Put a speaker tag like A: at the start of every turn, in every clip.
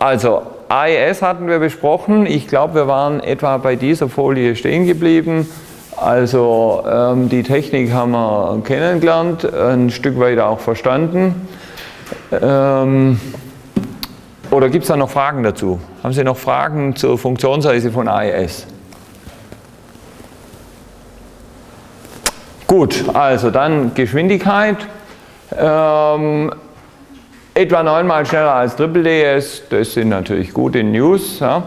A: Also AES hatten wir besprochen. Ich glaube, wir waren etwa bei dieser Folie stehen geblieben. Also ähm, die Technik haben wir kennengelernt, ein Stück weit auch verstanden. Ähm, oder gibt es da noch Fragen dazu? Haben Sie noch Fragen zur Funktionsweise von AES? Gut, also dann Geschwindigkeit. Ähm, etwa neunmal schneller als Triple DS, das sind natürlich gute News. Ja.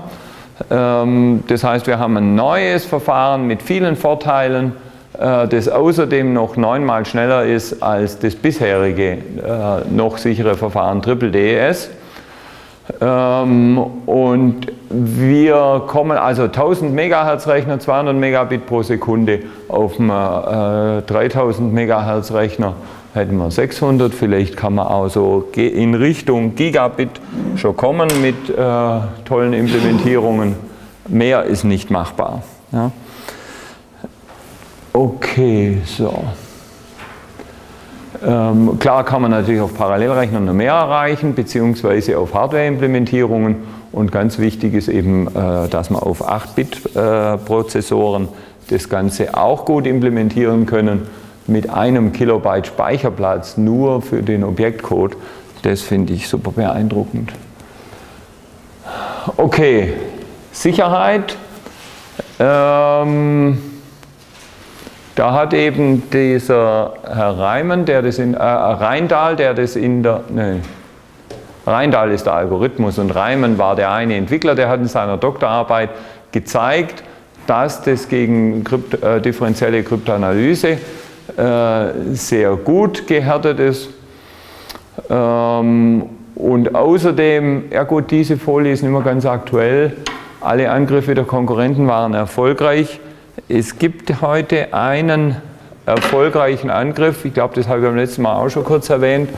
A: Ähm, das heißt, wir haben ein neues Verfahren mit vielen Vorteilen, äh, das außerdem noch neunmal schneller ist als das bisherige äh, noch sichere Verfahren Triple DES. Ähm, und wir kommen also 1000 MHz Rechner, 200 Megabit pro Sekunde auf einem 3000 äh, MHz Rechner hätten wir 600, vielleicht kann man auch so in Richtung Gigabit schon kommen mit äh, tollen Implementierungen. Mehr ist nicht machbar. Ja. Okay, so. Ähm, klar kann man natürlich auf Parallelrechnern noch mehr erreichen, beziehungsweise auf Hardware-Implementierungen. Und ganz wichtig ist eben, äh, dass man auf 8-Bit-Prozessoren äh, das Ganze auch gut implementieren können mit einem Kilobyte Speicherplatz nur für den Objektcode, das finde ich super beeindruckend. Okay, Sicherheit. Ähm, da hat eben dieser Herr Reimann, der das in, äh, Reindahl, der das in der, nee, Reindahl ist der Algorithmus und Reimann war der eine Entwickler, der hat in seiner Doktorarbeit gezeigt, dass das gegen Krypt, äh, differenzielle Kryptoanalyse äh, sehr gut gehärtet ist. Ähm, und außerdem, ja gut, diese Folie ist nicht mehr ganz aktuell, alle Angriffe der Konkurrenten waren erfolgreich. Es gibt heute einen erfolgreichen Angriff, ich glaube, das habe ich beim letzten Mal auch schon kurz erwähnt.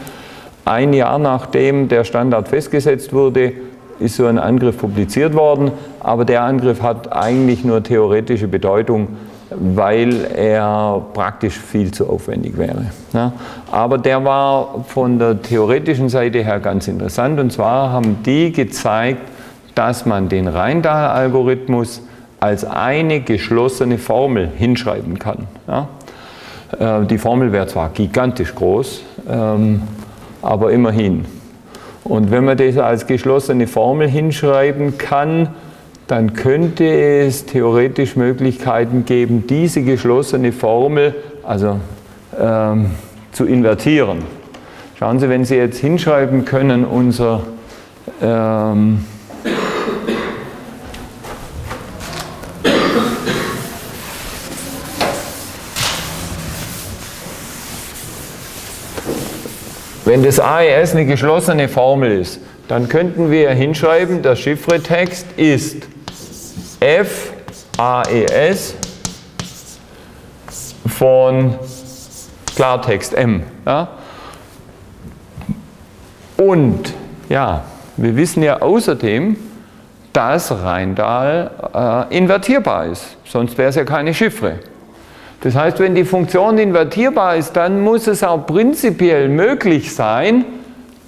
A: Ein Jahr nachdem der Standard festgesetzt wurde, ist so ein Angriff publiziert worden, aber der Angriff hat eigentlich nur theoretische Bedeutung weil er praktisch viel zu aufwendig wäre. Ja. Aber der war von der theoretischen Seite her ganz interessant und zwar haben die gezeigt, dass man den Reindahl-Algorithmus als eine geschlossene Formel hinschreiben kann. Ja. Äh, die Formel wäre zwar gigantisch groß, ähm, aber immerhin. Und wenn man das als geschlossene Formel hinschreiben kann, dann könnte es theoretisch Möglichkeiten geben, diese geschlossene Formel also, ähm, zu invertieren. Schauen Sie, wenn Sie jetzt hinschreiben können, unser ähm, Wenn das AES eine geschlossene Formel ist, dann könnten wir hinschreiben, der Chiffretext ist F AES von Klartext M. Ja? Und ja, wir wissen ja außerdem, dass Reindahl äh, invertierbar ist, sonst wäre es ja keine Chiffre. Das heißt, wenn die Funktion invertierbar ist, dann muss es auch prinzipiell möglich sein,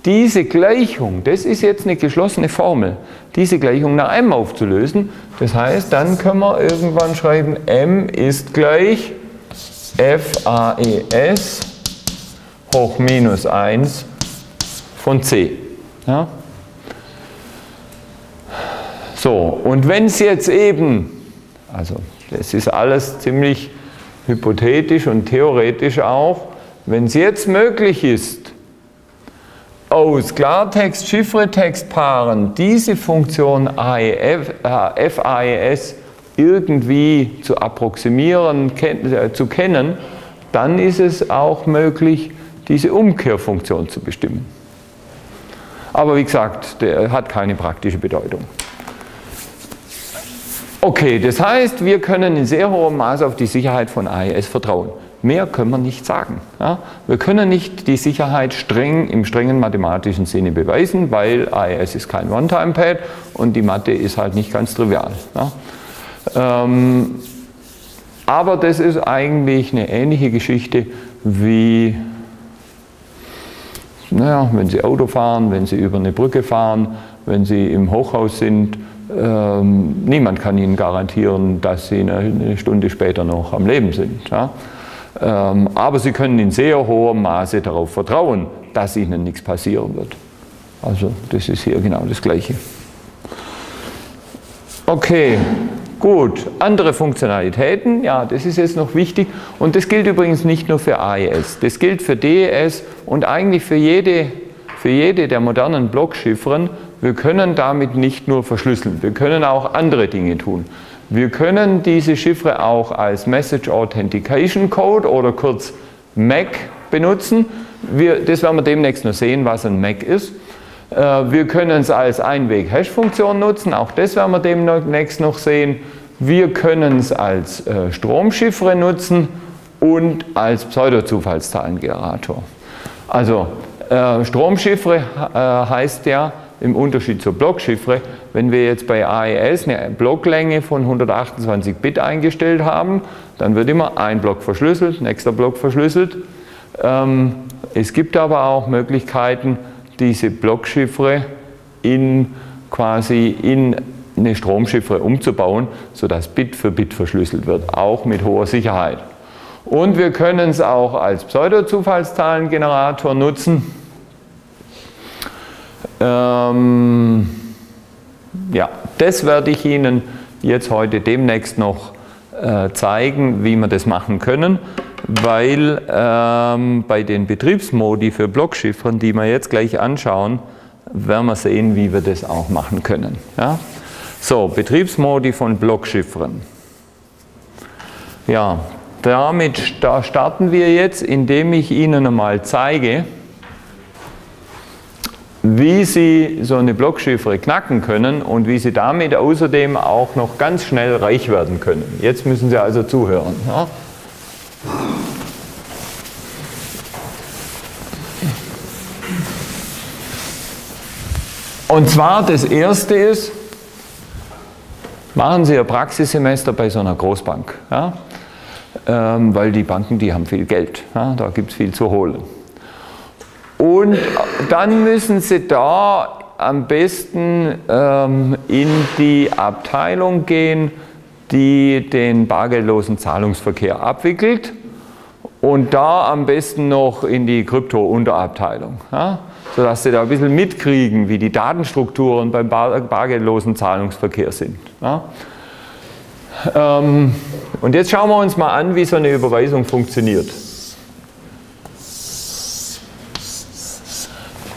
A: diese Gleichung, das ist jetzt eine geschlossene Formel, diese Gleichung nach m aufzulösen. Das heißt, dann können wir irgendwann schreiben, m ist gleich FAES hoch minus 1 von c. Ja? So, und wenn es jetzt eben, also das ist alles ziemlich hypothetisch und theoretisch auch, wenn es jetzt möglich ist, aus Klartext-Chiffretext-Paaren diese Funktion äh, FAES irgendwie zu approximieren, äh, zu kennen, dann ist es auch möglich, diese Umkehrfunktion zu bestimmen. Aber wie gesagt, der hat keine praktische Bedeutung. Okay, das heißt, wir können in sehr hohem Maße auf die Sicherheit von AES vertrauen. Mehr können wir nicht sagen. Ja? Wir können nicht die Sicherheit streng im strengen mathematischen Sinne beweisen, weil AES ist kein One-Time-Pad und die Mathe ist halt nicht ganz trivial. Ja? Ähm, aber das ist eigentlich eine ähnliche Geschichte wie, naja, wenn Sie Auto fahren, wenn Sie über eine Brücke fahren, wenn Sie im Hochhaus sind, ähm, niemand kann Ihnen garantieren, dass Sie eine, eine Stunde später noch am Leben sind. Ja? Ähm, aber Sie können in sehr hohem Maße darauf vertrauen, dass Ihnen nichts passieren wird. Also das ist hier genau das Gleiche. Okay, gut. Andere Funktionalitäten, ja, das ist jetzt noch wichtig. Und das gilt übrigens nicht nur für AES, das gilt für DES und eigentlich für jede, für jede der modernen Blockschiffren. Wir können damit nicht nur verschlüsseln, wir können auch andere Dinge tun. Wir können diese Chiffre auch als Message Authentication Code oder kurz MAC benutzen. Wir, das werden wir demnächst noch sehen, was ein MAC ist. Äh, wir können es als Einweg-Hash-Funktion nutzen, auch das werden wir demnächst noch sehen. Wir können es als äh, Stromchiffre nutzen und als Pseudo-Zufallszahlengenerator. Also äh, Stromchiffre heißt ja im Unterschied zur Blockchiffre, wenn wir jetzt bei AES eine Blocklänge von 128 Bit eingestellt haben, dann wird immer ein Block verschlüsselt, nächster Block verschlüsselt. Ähm, es gibt aber auch Möglichkeiten, diese Blockchiffre in quasi in eine Stromchiffre umzubauen, sodass Bit für Bit verschlüsselt wird, auch mit hoher Sicherheit. Und wir können es auch als Pseudo-Zufallszahlengenerator nutzen. Ähm, ja, das werde ich Ihnen jetzt heute demnächst noch äh, zeigen, wie wir das machen können weil ähm, bei den Betriebsmodi für Blockschiffern, die wir jetzt gleich anschauen, werden wir sehen, wie wir das auch machen können. Ja? So, Betriebsmodi von Blockschiffern. Ja, damit starten wir jetzt, indem ich Ihnen einmal zeige, wie Sie so eine Blockchiffre knacken können und wie Sie damit außerdem auch noch ganz schnell reich werden können. Jetzt müssen Sie also zuhören. Ja? Und zwar das erste ist, machen Sie ein Praxissemester bei so einer Großbank. Ja? Ähm, weil die Banken, die haben viel Geld. Ja? Da gibt es viel zu holen. Und dann müssen Sie da am besten ähm, in die Abteilung gehen, die den bargeldlosen Zahlungsverkehr abwickelt und da am besten noch in die Krypto-Unterabteilung, ja, sodass Sie da ein bisschen mitkriegen, wie die Datenstrukturen beim bar bargeldlosen Zahlungsverkehr sind. Ja. Ähm, und jetzt schauen wir uns mal an, wie so eine Überweisung funktioniert.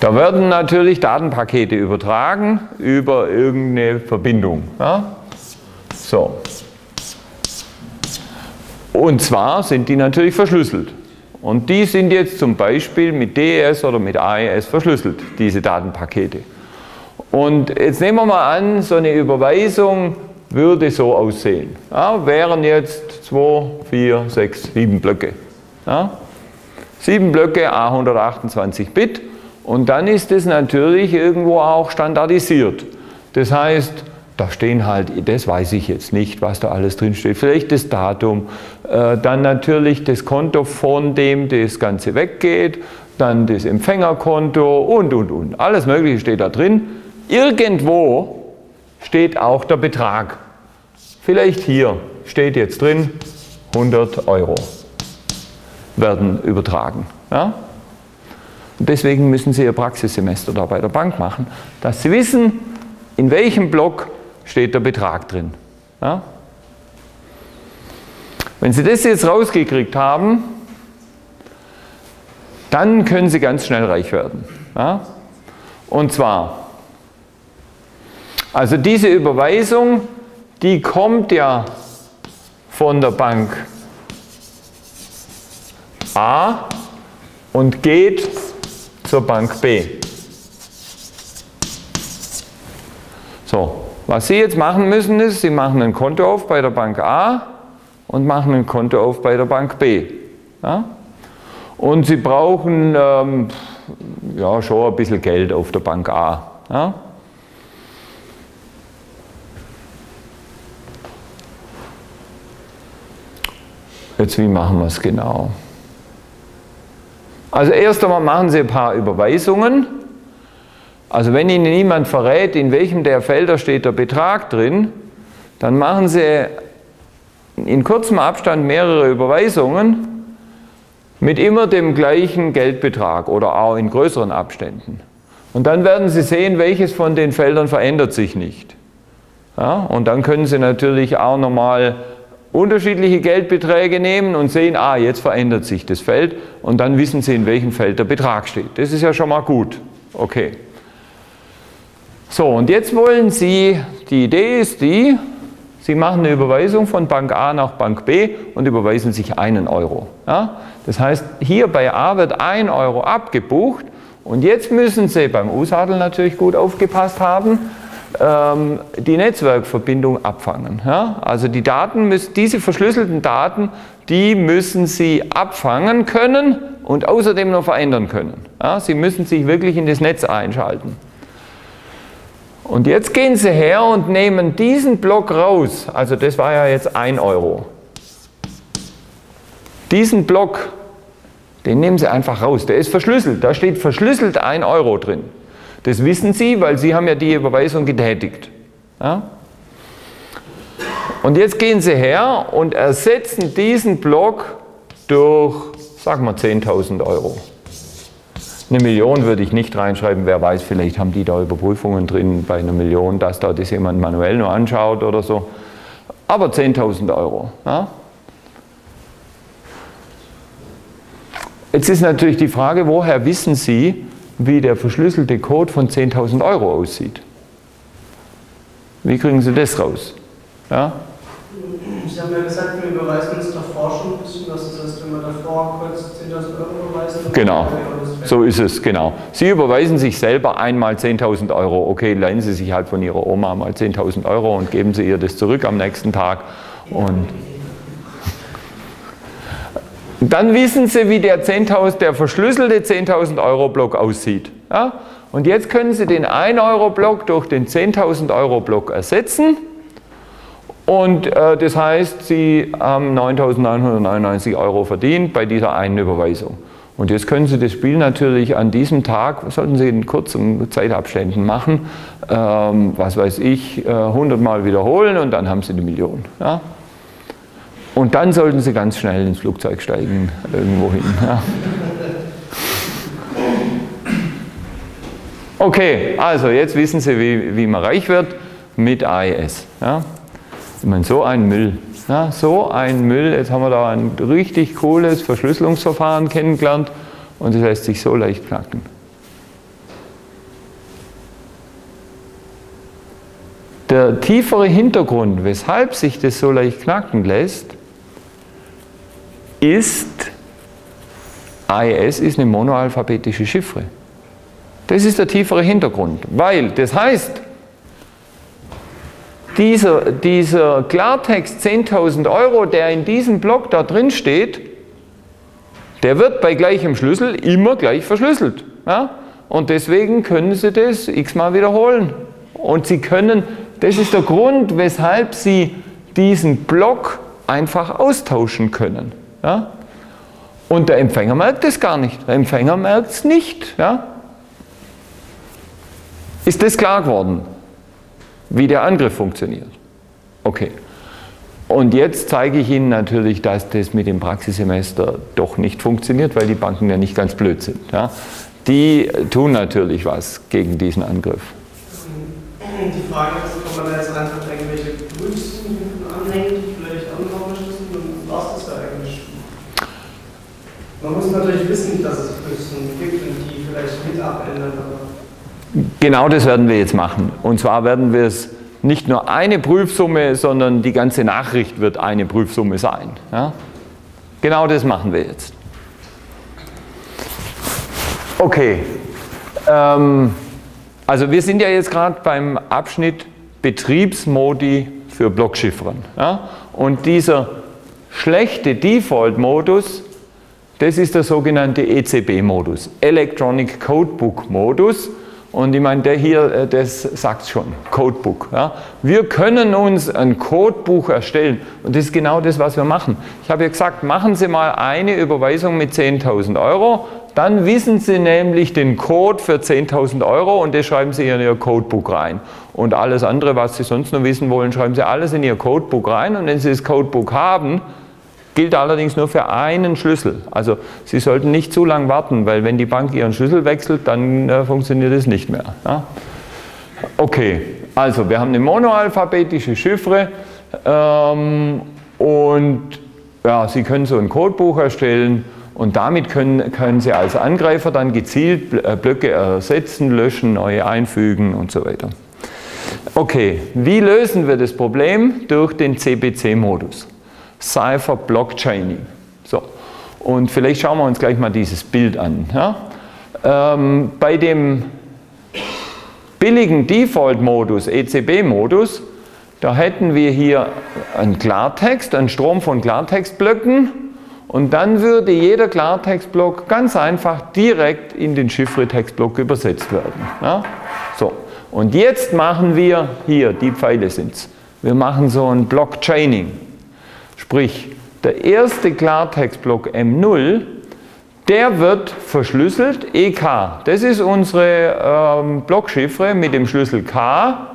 A: Da werden natürlich Datenpakete übertragen über irgendeine Verbindung. Ja. So. Und zwar sind die natürlich verschlüsselt. Und die sind jetzt zum Beispiel mit DES oder mit AES verschlüsselt, diese Datenpakete. Und jetzt nehmen wir mal an, so eine Überweisung würde so aussehen. Ja, wären jetzt 2, 4, 6, 7 Blöcke. Ja, 7 Blöcke, A128 Bit. Und dann ist es natürlich irgendwo auch standardisiert. Das heißt, da stehen halt, das weiß ich jetzt nicht, was da alles drin steht. Vielleicht das Datum, äh, dann natürlich das Konto, von dem das Ganze weggeht, dann das Empfängerkonto und, und, und. Alles Mögliche steht da drin. Irgendwo steht auch der Betrag. Vielleicht hier steht jetzt drin 100 Euro werden übertragen. Ja? Und deswegen müssen Sie Ihr Praxissemester da bei der Bank machen, dass Sie wissen, in welchem Block steht der Betrag drin. Ja? Wenn Sie das jetzt rausgekriegt haben, dann können Sie ganz schnell reich werden. Ja? Und zwar, also diese Überweisung, die kommt ja von der Bank A und geht zur Bank B. So, was Sie jetzt machen müssen ist, Sie machen ein Konto auf bei der Bank A und machen ein Konto auf bei der Bank B. Ja? Und Sie brauchen ähm, ja, schon ein bisschen Geld auf der Bank A. Ja? Jetzt, wie machen wir es genau? Also erst einmal machen Sie ein paar Überweisungen Also wenn Ihnen niemand verrät, in welchem der Felder steht der Betrag drin, dann machen Sie in kurzem Abstand mehrere Überweisungen mit immer dem gleichen Geldbetrag oder auch in größeren Abständen. Und dann werden Sie sehen, welches von den Feldern verändert sich nicht. Ja, und dann können Sie natürlich auch nochmal unterschiedliche Geldbeträge nehmen und sehen, ah, jetzt verändert sich das Feld und dann wissen Sie, in welchem Feld der Betrag steht. Das ist ja schon mal gut. Okay. So, und jetzt wollen Sie, die Idee ist die, Sie machen eine Überweisung von Bank A nach Bank B und überweisen sich einen Euro. Ja? Das heißt, hier bei A wird ein Euro abgebucht und jetzt müssen Sie beim Usadel natürlich gut aufgepasst haben, ähm, die Netzwerkverbindung abfangen. Ja? Also die Daten müssen, diese verschlüsselten Daten, die müssen Sie abfangen können und außerdem noch verändern können. Ja? Sie müssen sich wirklich in das Netz einschalten. Und jetzt gehen Sie her und nehmen diesen Block raus, also das war ja jetzt 1 Euro. Diesen Block, den nehmen Sie einfach raus, der ist verschlüsselt, da steht verschlüsselt 1 Euro drin. Das wissen Sie, weil Sie haben ja die Überweisung getätigt. Ja? Und jetzt gehen Sie her und ersetzen diesen Block durch, sagen wir, 10.000 Euro. Eine Million würde ich nicht reinschreiben, wer weiß, vielleicht haben die da Überprüfungen drin bei einer Million, dass da das jemand manuell nur anschaut oder so. Aber 10.000 Euro. Ja? Jetzt ist natürlich die Frage, woher wissen Sie, wie der verschlüsselte Code von 10.000 Euro aussieht. Wie kriegen Sie das raus? Ja?
B: Sie haben ja gesagt, wir überweisen uns davor schon ein bisschen, das heißt, wenn wir davor kurz 10.000 Euro überweisen,
A: genau. So ist es, genau. Sie überweisen sich selber einmal 10.000 Euro. Okay, leihen Sie sich halt von Ihrer Oma mal 10.000 Euro und geben Sie ihr das zurück am nächsten Tag. Und dann wissen Sie, wie der, der verschlüsselte 10.000 Euro Block aussieht. Ja? Und jetzt können Sie den 1 Euro Block durch den 10.000 Euro Block ersetzen. Und äh, das heißt, Sie haben 9.999 Euro verdient bei dieser einen Überweisung. Und jetzt können Sie das Spiel natürlich an diesem Tag, sollten Sie in kurzen Zeitabständen machen, ähm, was weiß ich, äh, 100 Mal wiederholen und dann haben Sie eine Million. Ja? Und dann sollten Sie ganz schnell ins Flugzeug steigen, irgendwo hin. Ja. Okay, also jetzt wissen Sie, wie, wie man reich wird mit AES. Ja. Ich meine, so ein Müll. Ja, so ein Müll, jetzt haben wir da ein richtig cooles Verschlüsselungsverfahren kennengelernt und es lässt sich so leicht knacken. Der tiefere Hintergrund, weshalb sich das so leicht knacken lässt, ist, AES ist eine monoalphabetische Chiffre. Das ist der tiefere Hintergrund, weil das heißt, dieser, dieser Klartext 10.000 Euro, der in diesem Block da drin steht, der wird bei gleichem Schlüssel immer gleich verschlüsselt. Ja? Und deswegen können Sie das x-mal wiederholen. Und Sie können, das ist der Grund, weshalb Sie diesen Block einfach austauschen können. Ja? Und der Empfänger merkt es gar nicht. Der Empfänger merkt es nicht. Ja? Ist das klar geworden, wie der Angriff funktioniert? Okay. Und jetzt zeige ich Ihnen natürlich, dass das mit dem Praxissemester doch nicht funktioniert, weil die Banken ja nicht ganz blöd sind. Ja? Die tun natürlich was gegen diesen Angriff.
B: Die Frage ist, ob man da jetzt einfach Man muss natürlich wissen, dass es Prüfsummen gibt und die vielleicht mit abändern.
A: Genau das werden wir jetzt machen. Und zwar werden wir es nicht nur eine Prüfsumme, sondern die ganze Nachricht wird eine Prüfsumme sein. Ja? Genau das machen wir jetzt. Okay. Ähm, also wir sind ja jetzt gerade beim Abschnitt Betriebsmodi für Blockchiffren. Ja? Und dieser schlechte Default-Modus das ist der sogenannte ECB-Modus, Electronic Codebook-Modus. Und ich meine, der hier, äh, das sagt schon, Codebook. Ja. Wir können uns ein Codebuch erstellen und das ist genau das, was wir machen. Ich habe ja gesagt, machen Sie mal eine Überweisung mit 10.000 Euro, dann wissen Sie nämlich den Code für 10.000 Euro und das schreiben Sie in Ihr Codebook rein. Und alles andere, was Sie sonst noch wissen wollen, schreiben Sie alles in Ihr Codebook rein. Und wenn Sie das Codebook haben, gilt allerdings nur für einen Schlüssel. Also Sie sollten nicht zu lange warten, weil wenn die Bank Ihren Schlüssel wechselt, dann äh, funktioniert es nicht mehr. Ja? Okay, also wir haben eine monoalphabetische Chiffre ähm, und ja, Sie können so ein Codebuch erstellen und damit können, können Sie als Angreifer dann gezielt äh, Blöcke ersetzen, löschen, neue einfügen und so weiter. Okay, wie lösen wir das Problem? Durch den CBC-Modus. Cypher Blockchaining. So, und vielleicht schauen wir uns gleich mal dieses Bild an. Ja? Ähm, bei dem billigen Default-Modus, ECB-Modus, da hätten wir hier einen Klartext, einen Strom von Klartextblöcken und dann würde jeder Klartextblock ganz einfach direkt in den Chiffre-Textblock übersetzt werden. Ja? So, und jetzt machen wir, hier, die Pfeile sind es, wir machen so ein Blockchaining. Sprich, der erste Klartextblock M0, der wird verschlüsselt EK. Das ist unsere ähm, Blockchiffre mit dem Schlüssel K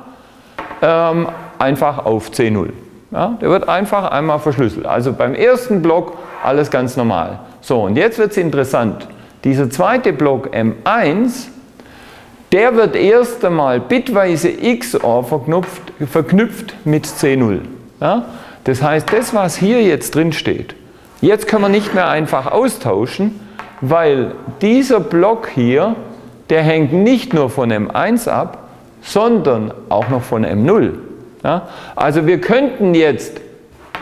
A: ähm, einfach auf C0. Ja, der wird einfach einmal verschlüsselt. Also beim ersten Block alles ganz normal. So, und jetzt wird es interessant. Dieser zweite Block M1, der wird erst einmal bitweise XOR verknüpft, verknüpft mit C0. Ja? Das heißt, das, was hier jetzt drin steht, jetzt können wir nicht mehr einfach austauschen, weil dieser Block hier, der hängt nicht nur von M1 ab, sondern auch noch von M0. Ja? Also wir könnten jetzt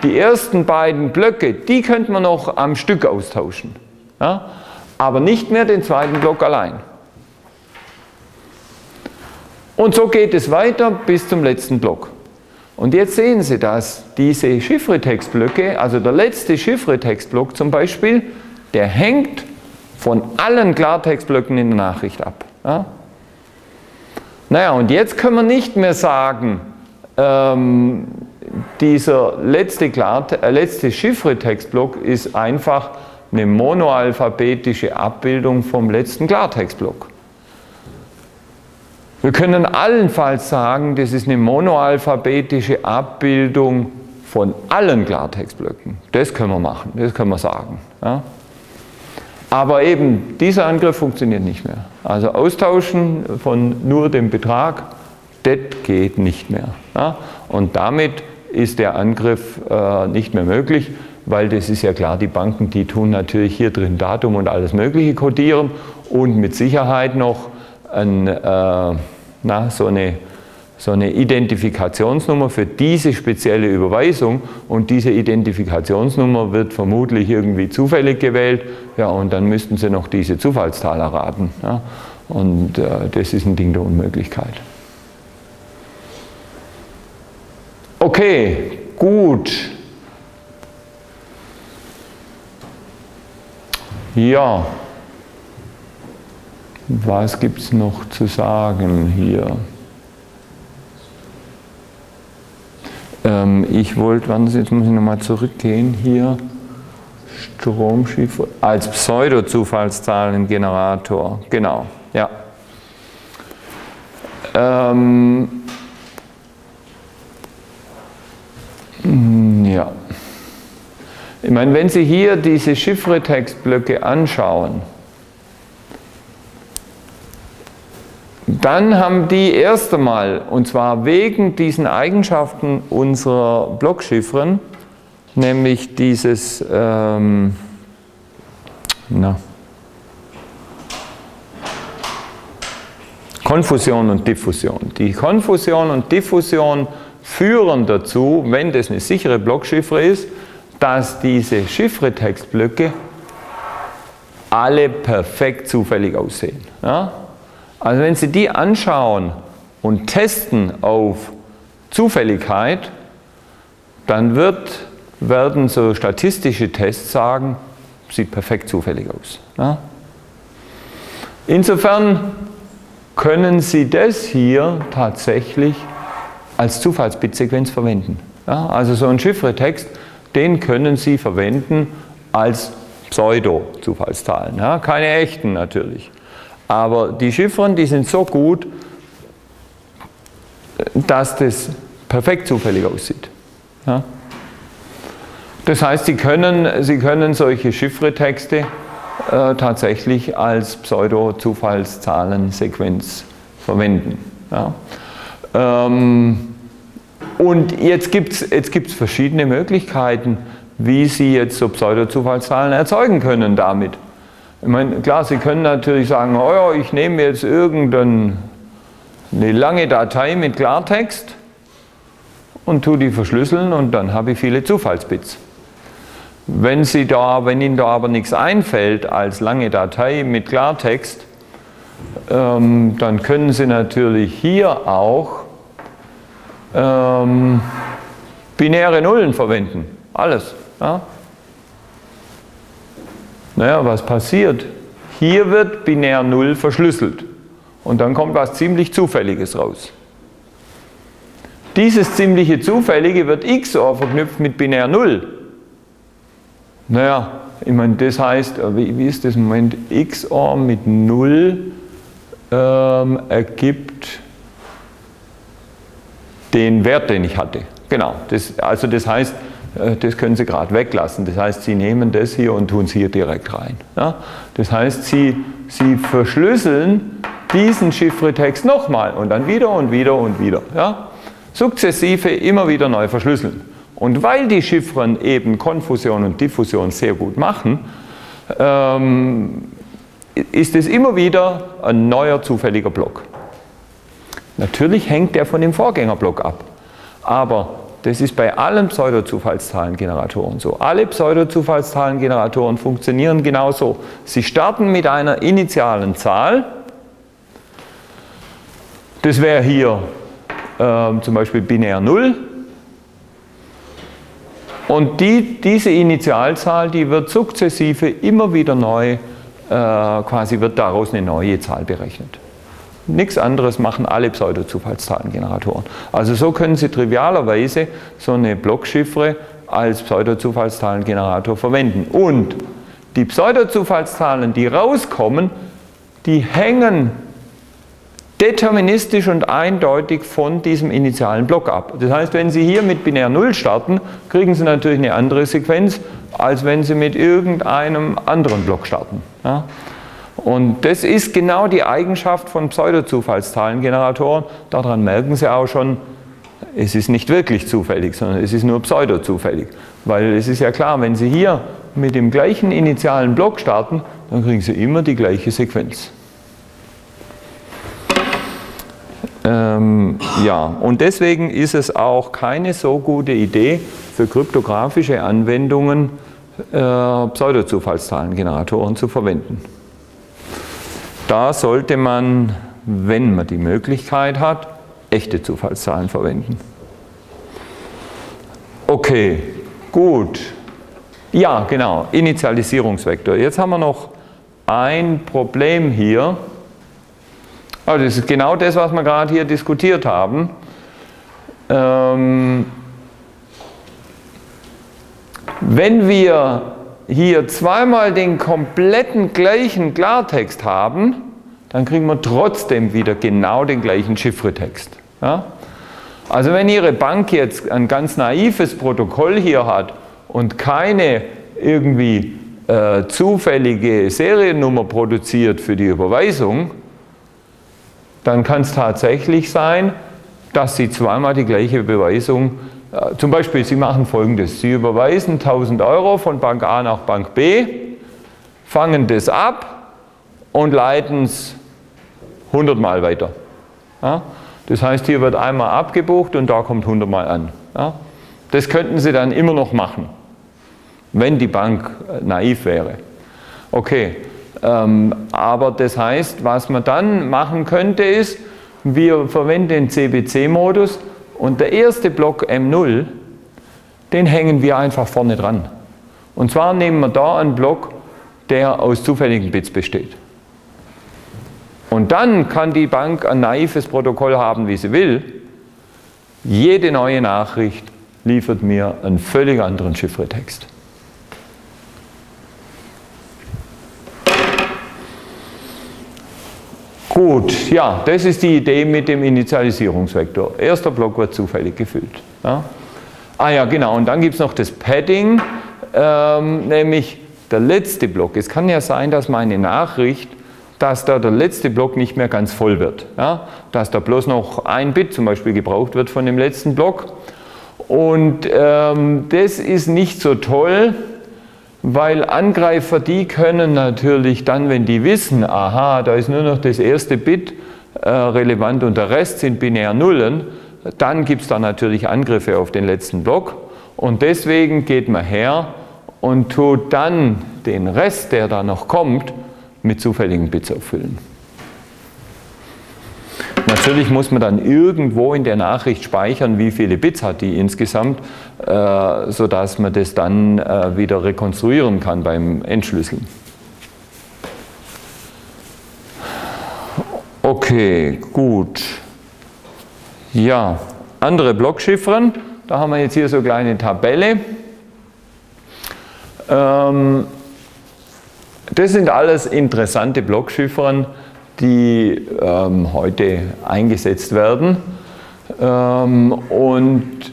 A: die ersten beiden Blöcke, die könnten wir noch am Stück austauschen. Ja? Aber nicht mehr den zweiten Block allein. Und so geht es weiter bis zum letzten Block. Und jetzt sehen Sie, dass diese Chiffretextblöcke, also der letzte Chiffretextblock zum Beispiel, der hängt von allen Klartextblöcken in der Nachricht ab. Ja? Naja, und jetzt können wir nicht mehr sagen, ähm, dieser letzte, äh, letzte Chiffre-Textblock ist einfach eine monoalphabetische Abbildung vom letzten Klartextblock. Wir können allenfalls sagen, das ist eine monoalphabetische Abbildung von allen Klartextblöcken. Das können wir machen, das können wir sagen. Ja. Aber eben, dieser Angriff funktioniert nicht mehr. Also austauschen von nur dem Betrag, das geht nicht mehr. Ja. Und damit ist der Angriff äh, nicht mehr möglich, weil das ist ja klar, die Banken, die tun natürlich hier drin Datum und alles Mögliche codieren und mit Sicherheit noch ein, äh, na, so, eine, so eine Identifikationsnummer für diese spezielle Überweisung und diese Identifikationsnummer wird vermutlich irgendwie zufällig gewählt ja, und dann müssten sie noch diese Zufallszahl erraten. Ja. Und äh, das ist ein Ding der Unmöglichkeit. Okay, gut. Ja, was gibt es noch zu sagen hier? Ähm, ich wollte, Sie, jetzt muss ich nochmal zurückgehen, hier Stromschiffer als Pseudo-Zufallszahlengenerator, genau, ja. Ähm, hm, ja. Ich meine, wenn Sie hier diese Chiffre-Textblöcke anschauen, dann haben die erst einmal, und zwar wegen diesen Eigenschaften unserer Blockchiffren, nämlich dieses, ähm, na, Konfusion und Diffusion. Die Konfusion und Diffusion führen dazu, wenn das eine sichere Blockchiffre ist, dass diese Chiffre-Textblöcke alle perfekt zufällig aussehen. Ja? Also wenn Sie die anschauen und testen auf Zufälligkeit, dann wird, werden so statistische Tests sagen, sieht perfekt zufällig aus. Ja? Insofern können Sie das hier tatsächlich als Zufallsbitsequenz verwenden. Ja, also so ein Chiffre-Text, den können Sie verwenden als Pseudo-Zufallszahlen, ja, keine echten natürlich. Aber die Chiffren, die sind so gut, dass das perfekt zufällig aussieht. Ja. Das heißt, Sie können, Sie können solche Chiffretexte äh, tatsächlich als Pseudo-Zufallszahlensequenz verwenden. Ja. Ähm, und jetzt gibt es jetzt gibt's verschiedene Möglichkeiten, wie Sie jetzt so Pseudo-Zufallszahlen erzeugen können damit. Ich meine, klar, Sie können natürlich sagen, oh ja, ich nehme jetzt irgendeine lange Datei mit Klartext und tue die verschlüsseln und dann habe ich viele Zufallsbits. Wenn, Sie da, wenn Ihnen da aber nichts einfällt als lange Datei mit Klartext, ähm, dann können Sie natürlich hier auch ähm, binäre Nullen verwenden. Alles. Ja? Naja, was passiert? Hier wird binär 0 verschlüsselt und dann kommt was ziemlich Zufälliges raus. Dieses ziemliche Zufällige wird XOR verknüpft mit binär 0. Naja, ich meine, das heißt, äh, wie, wie ist das im Moment? XOR mit 0 ähm, ergibt den Wert, den ich hatte. Genau, das, also das heißt, das können Sie gerade weglassen. Das heißt, Sie nehmen das hier und tun es hier direkt rein. Ja? Das heißt, Sie, Sie verschlüsseln diesen Chiffretext nochmal und dann wieder und wieder und wieder. Ja? Sukzessive immer wieder neu verschlüsseln. Und weil die Chiffren eben Konfusion und Diffusion sehr gut machen, ähm, ist es immer wieder ein neuer zufälliger Block. Natürlich hängt der von dem Vorgängerblock ab. Aber das ist bei allen Pseudo-Zufallszahlengeneratoren so. Alle Pseudo-Zufallszahlengeneratoren funktionieren genauso. Sie starten mit einer initialen Zahl. Das wäre hier äh, zum Beispiel binär 0. Und die, diese Initialzahl, die wird sukzessive immer wieder neu, äh, quasi wird daraus eine neue Zahl berechnet. Nichts anderes machen alle Pseudo-Zufallszahlengeneratoren. Also so können Sie trivialerweise so eine Blockchiffre als Pseudo-Zufallszahlengenerator verwenden. Und die Pseudo-Zufallszahlen, die rauskommen, die hängen deterministisch und eindeutig von diesem initialen Block ab. Das heißt, wenn Sie hier mit binär 0 starten, kriegen Sie natürlich eine andere Sequenz, als wenn Sie mit irgendeinem anderen Block starten. Ja? Und das ist genau die Eigenschaft von Pseudo-Zufallszahlengeneratoren. Daran merken Sie auch schon, es ist nicht wirklich zufällig, sondern es ist nur pseudo-zufällig. Weil es ist ja klar, wenn Sie hier mit dem gleichen initialen Block starten, dann kriegen Sie immer die gleiche Sequenz. Ähm, ja, und deswegen ist es auch keine so gute Idee für kryptografische Anwendungen, äh, Pseudo-Zufallszahlengeneratoren zu verwenden. Da sollte man, wenn man die Möglichkeit hat, echte Zufallszahlen verwenden. Okay, gut. Ja, genau, Initialisierungsvektor. Jetzt haben wir noch ein Problem hier. Also das ist genau das, was wir gerade hier diskutiert haben. Ähm, wenn wir hier zweimal den kompletten gleichen Klartext haben, dann kriegen wir trotzdem wieder genau den gleichen Chiffretext. Ja? Also wenn Ihre Bank jetzt ein ganz naives Protokoll hier hat und keine irgendwie äh, zufällige Seriennummer produziert für die Überweisung, dann kann es tatsächlich sein, dass Sie zweimal die gleiche Beweisung zum Beispiel, Sie machen folgendes. Sie überweisen 1000 Euro von Bank A nach Bank B, fangen das ab und leiten es 100 Mal weiter. Ja? Das heißt, hier wird einmal abgebucht und da kommt 100 Mal an. Ja? Das könnten Sie dann immer noch machen, wenn die Bank äh, naiv wäre. Okay, ähm, aber das heißt, was man dann machen könnte ist, wir verwenden den CBC-Modus und der erste Block M0, den hängen wir einfach vorne dran. Und zwar nehmen wir da einen Block, der aus zufälligen Bits besteht. Und dann kann die Bank ein naives Protokoll haben, wie sie will. Jede neue Nachricht liefert mir einen völlig anderen Chiffretext. Gut, ja, das ist die Idee mit dem Initialisierungsvektor. Erster Block wird zufällig gefüllt. Ja. Ah ja, genau, und dann gibt es noch das Padding, ähm, nämlich der letzte Block. Es kann ja sein, dass meine Nachricht, dass da der letzte Block nicht mehr ganz voll wird. Ja? Dass da bloß noch ein Bit zum Beispiel gebraucht wird von dem letzten Block. Und ähm, das ist nicht so toll, weil Angreifer, die können natürlich dann, wenn die wissen, aha, da ist nur noch das erste Bit äh, relevant und der Rest sind binär Nullen, dann gibt es da natürlich Angriffe auf den letzten Block. Und deswegen geht man her und tut dann den Rest, der da noch kommt, mit zufälligen Bits auffüllen. Natürlich muss man dann irgendwo in der Nachricht speichern, wie viele Bits hat die insgesamt, äh, sodass man das dann äh, wieder rekonstruieren kann beim Entschlüsseln. Okay, gut. Ja, andere Blockchiffren. Da haben wir jetzt hier so eine kleine Tabelle. Ähm, das sind alles interessante Blockchiffren, die ähm, heute eingesetzt werden. Ähm, und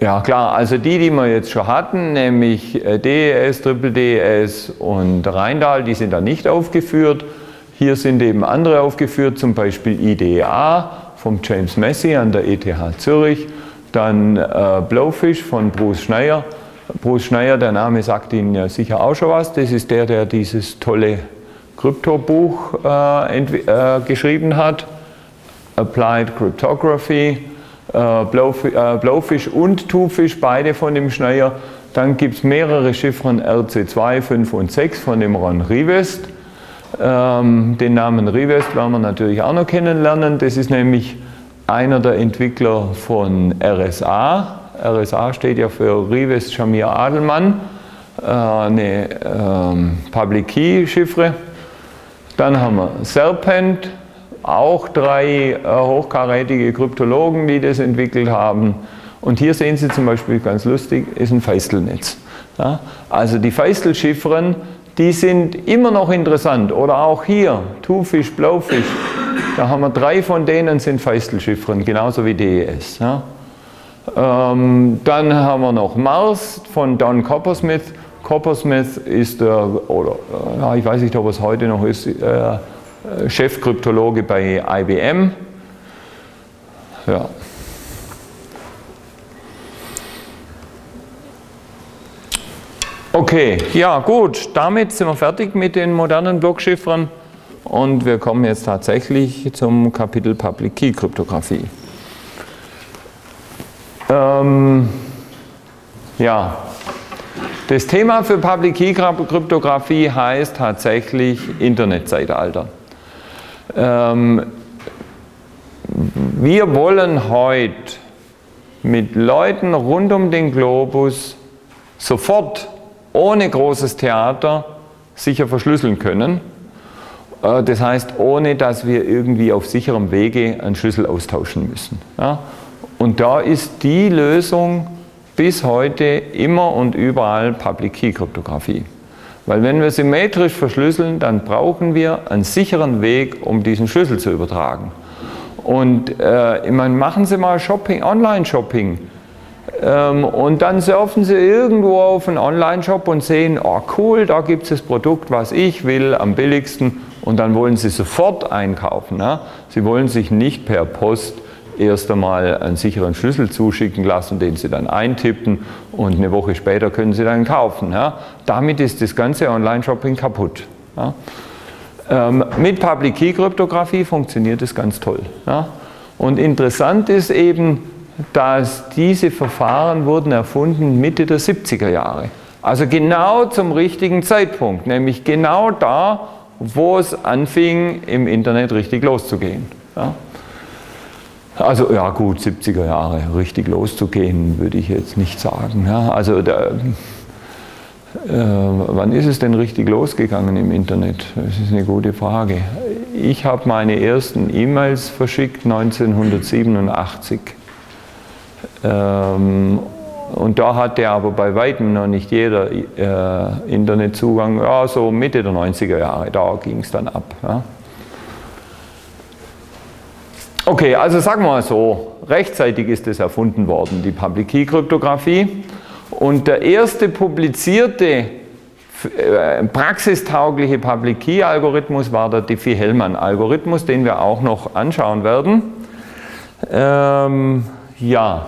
A: ja klar, also die, die wir jetzt schon hatten, nämlich äh, DES, Triple DES und Rheindal, die sind da nicht aufgeführt. Hier sind eben andere aufgeführt, zum Beispiel IDEA vom James Massey an der ETH Zürich, dann äh, Blowfish von Bruce Schneier Bruce Schneier, der Name sagt Ihnen ja sicher auch schon was. Das ist der, der dieses tolle Kryptobuch äh, äh, geschrieben hat. Applied Cryptography, äh, Blowfish, äh, Blowfish und Twofish, beide von dem Schneier. Dann gibt es mehrere Chiffren RC2, 5 und 6 von dem Ron Rivest. Ähm, den Namen Rivest werden wir natürlich auch noch kennenlernen. Das ist nämlich einer der Entwickler von RSA, RSA steht ja für Rives Shamir Adelmann, äh, eine ähm, Public Key Chiffre. Dann haben wir Serpent, auch drei äh, hochkarätige Kryptologen, die das entwickelt haben. Und hier sehen Sie zum Beispiel ganz lustig, ist ein Feistelnetz. Ja? Also die Feistel-Chiffren, die sind immer noch interessant. Oder auch hier, Two-Fish, Blowfish, da haben wir drei von denen sind Feistel-Chiffren, genauso wie DES. Ja? Ähm, dann haben wir noch Mars von Don Coppersmith. Coppersmith ist der, oder ich weiß nicht, ob es heute noch ist, äh, Chefkryptologe bei IBM. Ja. Okay, ja gut, damit sind wir fertig mit den modernen Blockchiffern und wir kommen jetzt tatsächlich zum Kapitel Public Key Kryptographie. Ähm, ja, das Thema für Public Key Kryptographie heißt tatsächlich Internetzeitalter. Ähm, wir wollen heute mit Leuten rund um den Globus sofort ohne großes Theater sicher verschlüsseln können. Äh, das heißt, ohne dass wir irgendwie auf sicherem Wege einen Schlüssel austauschen müssen. Und da ist die Lösung bis heute immer und überall Public Key Kryptographie. Weil wenn wir symmetrisch verschlüsseln, dann brauchen wir einen sicheren Weg, um diesen Schlüssel zu übertragen. Und äh, ich meine, machen Sie mal Shopping, Online-Shopping. Ähm, und dann surfen Sie irgendwo auf einen Online-Shop und sehen, oh cool, da gibt es das Produkt, was ich will, am billigsten. Und dann wollen Sie sofort einkaufen. Ja? Sie wollen sich nicht per Post erst einmal einen sicheren Schlüssel zuschicken lassen, den Sie dann eintippen und eine Woche später können Sie dann kaufen. Ja. Damit ist das ganze Online-Shopping kaputt. Ja. Ähm, mit Public Key Kryptographie funktioniert das ganz toll. Ja. Und interessant ist eben, dass diese Verfahren wurden erfunden Mitte der 70er Jahre. Also genau zum richtigen Zeitpunkt, nämlich genau da, wo es anfing, im Internet richtig loszugehen. Ja. Also ja gut, 70er Jahre, richtig loszugehen, würde ich jetzt nicht sagen. Ja, also da, äh, wann ist es denn richtig losgegangen im Internet? Das ist eine gute Frage. Ich habe meine ersten E-Mails verschickt 1987. Ähm, und da hatte aber bei weitem noch nicht jeder äh, Internetzugang. Ja, so Mitte der 90er Jahre, da ging es dann ab. Ja. Okay, also sagen wir mal so, rechtzeitig ist es erfunden worden, die Public Key Kryptographie. Und der erste publizierte äh, praxistaugliche Public Key Algorithmus war der Diffie-Hellman-Algorithmus, den wir auch noch anschauen werden. Ähm, ja,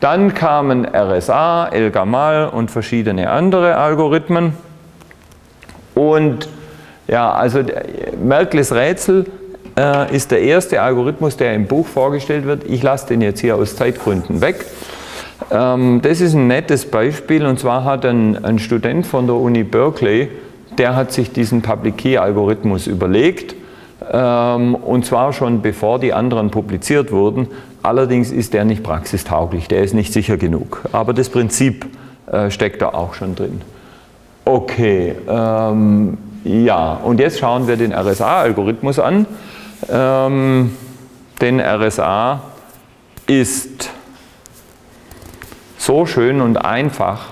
A: dann kamen RSA, El-Gamal und verschiedene andere Algorithmen. Und ja, also Merkles Rätsel äh, ist der erste Algorithmus, der im Buch vorgestellt wird. Ich lasse den jetzt hier aus Zeitgründen weg. Ähm, das ist ein nettes Beispiel und zwar hat ein, ein Student von der Uni Berkeley, der hat sich diesen Public Key Algorithmus überlegt ähm, und zwar schon bevor die anderen publiziert wurden. Allerdings ist der nicht praxistauglich, der ist nicht sicher genug. Aber das Prinzip äh, steckt da auch schon drin. Okay, ähm, ja, und jetzt schauen wir den RSA-Algorithmus an. Ähm, denn RSA ist so schön und einfach,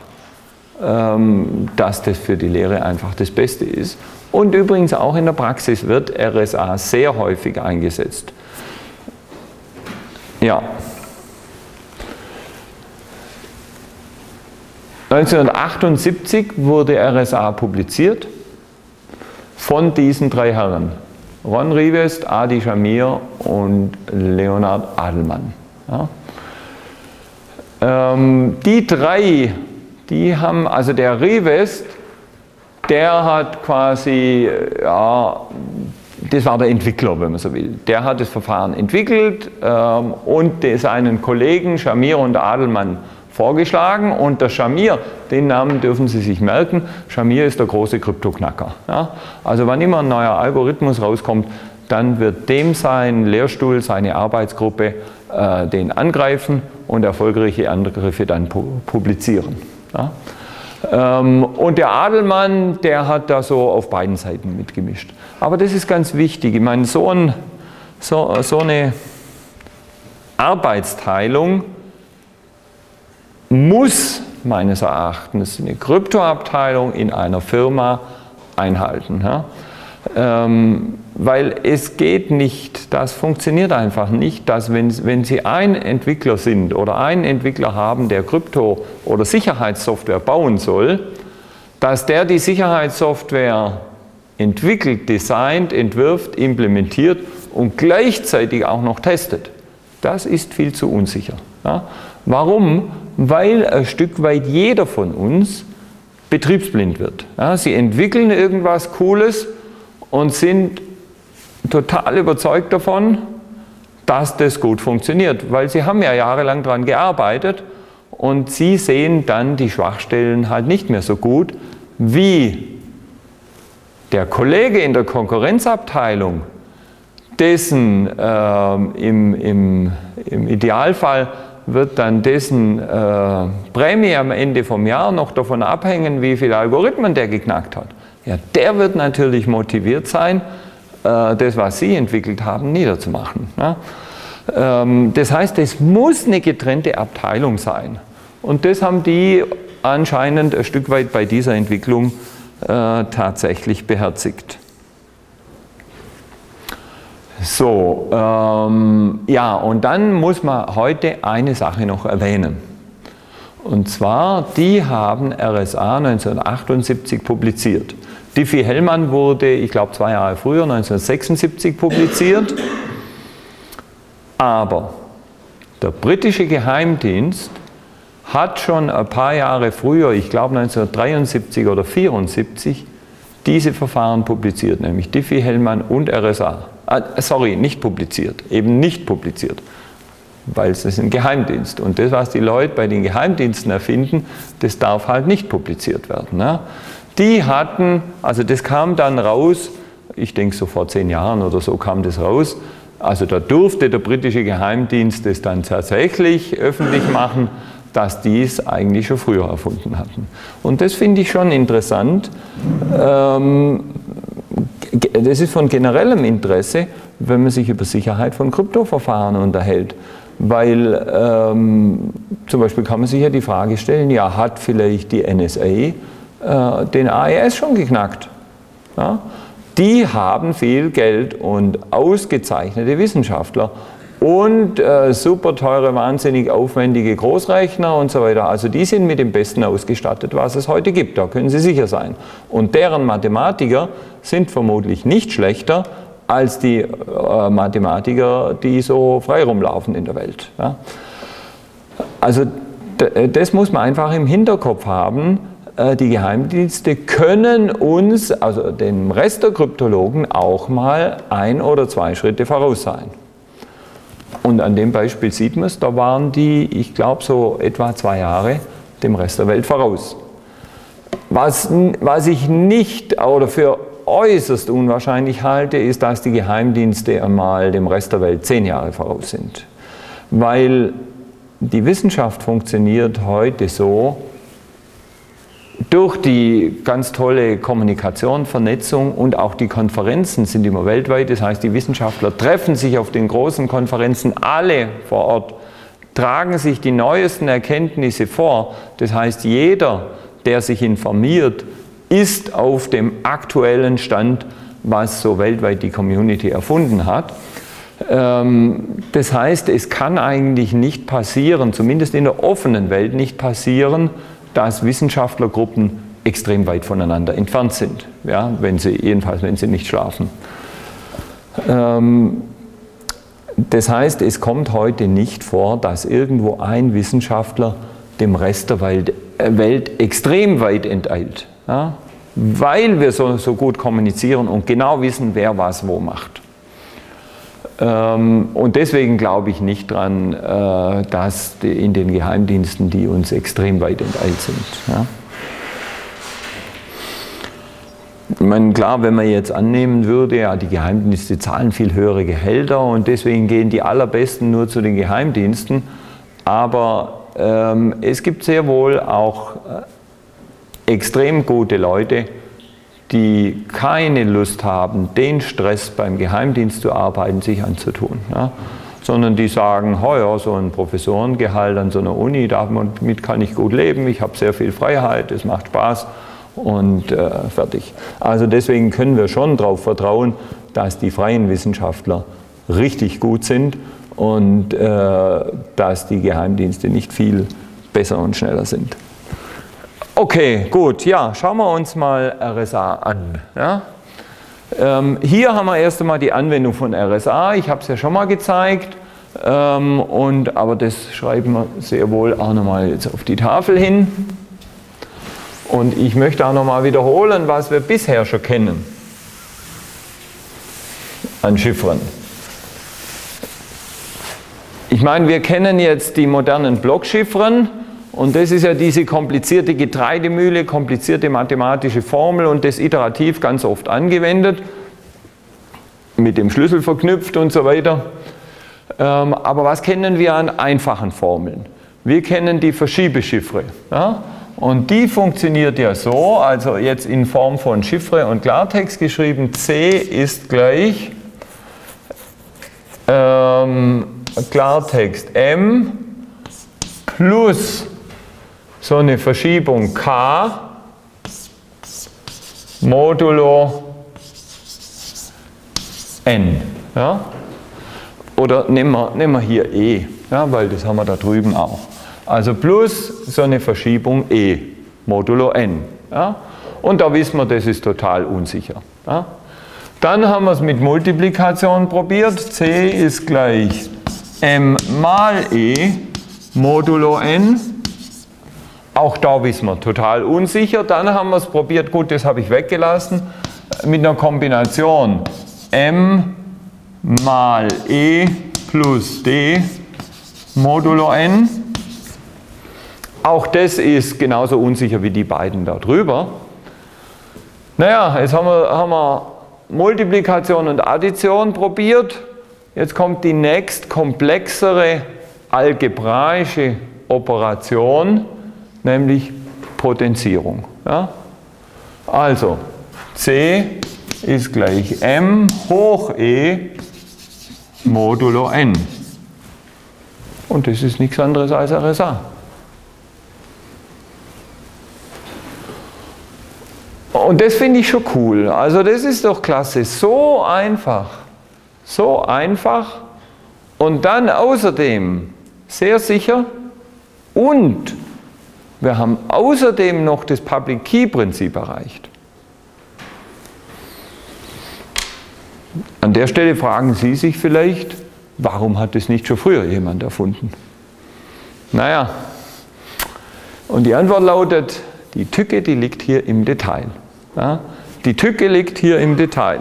A: ähm, dass das für die Lehre einfach das Beste ist. Und übrigens auch in der Praxis wird RSA sehr häufig eingesetzt. Ja. 1978 wurde RSA publiziert von diesen drei Herren. Ron Rivest, Adi Shamir und Leonard Adelmann. Ja. Ähm, die drei, die haben, also der Rivest, der hat quasi, ja, das war der Entwickler, wenn man so will. Der hat das Verfahren entwickelt ähm, und seinen Kollegen Shamir und Adelmann vorgeschlagen und der Shamir, den Namen dürfen Sie sich merken, Shamir ist der große Kryptoknacker. Ja? Also wann immer ein neuer Algorithmus rauskommt, dann wird dem sein Lehrstuhl, seine Arbeitsgruppe äh, den angreifen und erfolgreiche Angriffe dann publizieren. Ja? Ähm, und der Adelmann, der hat da so auf beiden Seiten mitgemischt. Aber das ist ganz wichtig. Ich meine, so, ein, so, so eine Arbeitsteilung muss meines Erachtens eine Kryptoabteilung in einer Firma einhalten. Ja? Ähm, weil es geht nicht, das funktioniert einfach nicht, dass wenn, wenn Sie ein Entwickler sind oder einen Entwickler haben, der Krypto- oder Sicherheitssoftware bauen soll, dass der die Sicherheitssoftware entwickelt, designt, entwirft, implementiert und gleichzeitig auch noch testet. Das ist viel zu unsicher. Ja? Warum? Weil ein Stück weit jeder von uns betriebsblind wird. Ja? Sie entwickeln irgendwas Cooles und sind total überzeugt davon, dass das gut funktioniert, weil sie haben ja jahrelang daran gearbeitet und sie sehen dann die Schwachstellen halt nicht mehr so gut, wie der Kollege in der Konkurrenzabteilung, dessen äh, im, im, im, Idealfall wird dann dessen äh, Prämie am Ende vom Jahr noch davon abhängen, wie viele Algorithmen der geknackt hat. Ja, der wird natürlich motiviert sein, äh, das, was Sie entwickelt haben, niederzumachen. Ähm, das heißt, es muss eine getrennte Abteilung sein. Und das haben die anscheinend ein Stück weit bei dieser Entwicklung äh, tatsächlich beherzigt. So, ähm, ja, und dann muss man heute eine Sache noch erwähnen. Und zwar, die haben RSA 1978 publiziert. Diffie-Hellman wurde, ich glaube, zwei Jahre früher, 1976 publiziert. Aber der britische Geheimdienst hat schon ein paar Jahre früher, ich glaube 1973 oder 1974, diese Verfahren publiziert, nämlich Diffie-Hellman und RSA. Ah, sorry, nicht publiziert, eben nicht publiziert, weil es ist ein Geheimdienst. Und das, was die Leute bei den Geheimdiensten erfinden, das darf halt nicht publiziert werden. Ne? die hatten, also das kam dann raus, ich denke so vor zehn Jahren oder so kam das raus, also da durfte der britische Geheimdienst es dann tatsächlich öffentlich machen, dass die es eigentlich schon früher erfunden hatten. Und das finde ich schon interessant. Ähm, das ist von generellem Interesse, wenn man sich über Sicherheit von Kryptoverfahren unterhält. Weil ähm, zum Beispiel kann man sich ja die Frage stellen, ja, hat vielleicht die NSA äh, den AES schon geknackt. Ja? Die haben viel Geld und ausgezeichnete Wissenschaftler und äh, super teure, wahnsinnig aufwendige Großrechner und so weiter. Also die sind mit dem Besten ausgestattet, was es heute gibt, da können Sie sicher sein. Und deren Mathematiker sind vermutlich nicht schlechter als die äh, Mathematiker, die so frei rumlaufen in der Welt. Ja. Also das muss man einfach im Hinterkopf haben. Äh, die Geheimdienste können uns, also dem Rest der Kryptologen, auch mal ein oder zwei Schritte voraus sein. Und an dem Beispiel sieht man es, da waren die, ich glaube, so etwa zwei Jahre dem Rest der Welt voraus. Was, was ich nicht oder für äußerst unwahrscheinlich halte, ist, dass die Geheimdienste einmal dem Rest der Welt zehn Jahre voraus sind. Weil die Wissenschaft funktioniert heute so, durch die ganz tolle Kommunikation, Vernetzung und auch die Konferenzen sind immer weltweit. Das heißt, die Wissenschaftler treffen sich auf den großen Konferenzen alle vor Ort, tragen sich die neuesten Erkenntnisse vor. Das heißt, jeder, der sich informiert, ist auf dem aktuellen Stand, was so weltweit die Community erfunden hat. Ähm, das heißt, es kann eigentlich nicht passieren, zumindest in der offenen Welt nicht passieren, dass Wissenschaftlergruppen extrem weit voneinander entfernt sind, ja, wenn sie, jedenfalls wenn sie nicht schlafen. Ähm, das heißt, es kommt heute nicht vor, dass irgendwo ein Wissenschaftler dem Rest der Welt, äh, Welt extrem weit enteilt, ja, weil wir so, so gut kommunizieren und genau wissen, wer was wo macht. Ähm, und deswegen glaube ich nicht dran, äh, dass in den Geheimdiensten die uns extrem weit enteilt sind. Ich meine, klar, wenn man jetzt annehmen würde, ja, die Geheimdienste zahlen viel höhere Gehälter und deswegen gehen die Allerbesten nur zu den Geheimdiensten. Aber ähm, es gibt sehr wohl auch äh, extrem gute Leute, die keine Lust haben, den Stress beim Geheimdienst zu arbeiten, sich anzutun. Ja? Sondern die sagen, ja, so ein Professorengehalt an so einer Uni, damit kann ich gut leben, ich habe sehr viel Freiheit, es macht Spaß und äh, fertig. Also deswegen können wir schon darauf vertrauen, dass die freien Wissenschaftler richtig gut sind und äh, dass die Geheimdienste nicht viel besser und schneller sind. Okay, gut, ja, schauen wir uns mal RSA an. Ja? Ähm, hier haben wir erst einmal die Anwendung von RSA. Ich habe es ja schon mal gezeigt, ähm, und, aber das schreiben wir sehr wohl auch nochmal jetzt auf die Tafel hin. Und ich möchte auch nochmal wiederholen, was wir bisher schon kennen an Chiffren. Ich meine, wir kennen jetzt die modernen Blockchiffren und das ist ja diese komplizierte Getreidemühle, komplizierte mathematische Formel und das iterativ ganz oft angewendet, mit dem Schlüssel verknüpft und so weiter. Ähm, aber was kennen wir an einfachen Formeln? Wir kennen die Verschiebechiffre. Ja? Und die funktioniert ja so, also jetzt in Form von Chiffre und Klartext geschrieben, C ist gleich ähm, Klartext M plus so eine Verschiebung k modulo n. Ja? Oder nehmen wir, nehmen wir hier e, ja, weil das haben wir da drüben auch. Also plus so eine Verschiebung e modulo n. Ja? Und da wissen wir, das ist total unsicher. Ja? Dann haben wir es mit Multiplikation probiert. c ist gleich m mal e modulo n auch da wissen wir, total unsicher. Dann haben wir es probiert, gut, das habe ich weggelassen, mit einer Kombination m mal e plus d modulo n. Auch das ist genauso unsicher wie die beiden da drüber. Naja, jetzt haben wir, haben wir Multiplikation und Addition probiert. Jetzt kommt die nächst komplexere algebraische Operation nämlich Potenzierung. Ja? Also C ist gleich m hoch e modulo n. Und das ist nichts anderes als RSA. Und das finde ich schon cool. Also das ist doch klasse. So einfach. So einfach Und dann außerdem sehr sicher und wir haben außerdem noch das Public Key Prinzip erreicht. An der Stelle fragen Sie sich vielleicht, warum hat das nicht schon früher jemand erfunden? Naja, und die Antwort lautet, die Tücke, die liegt hier im Detail. Ja? Die Tücke liegt hier im Detail.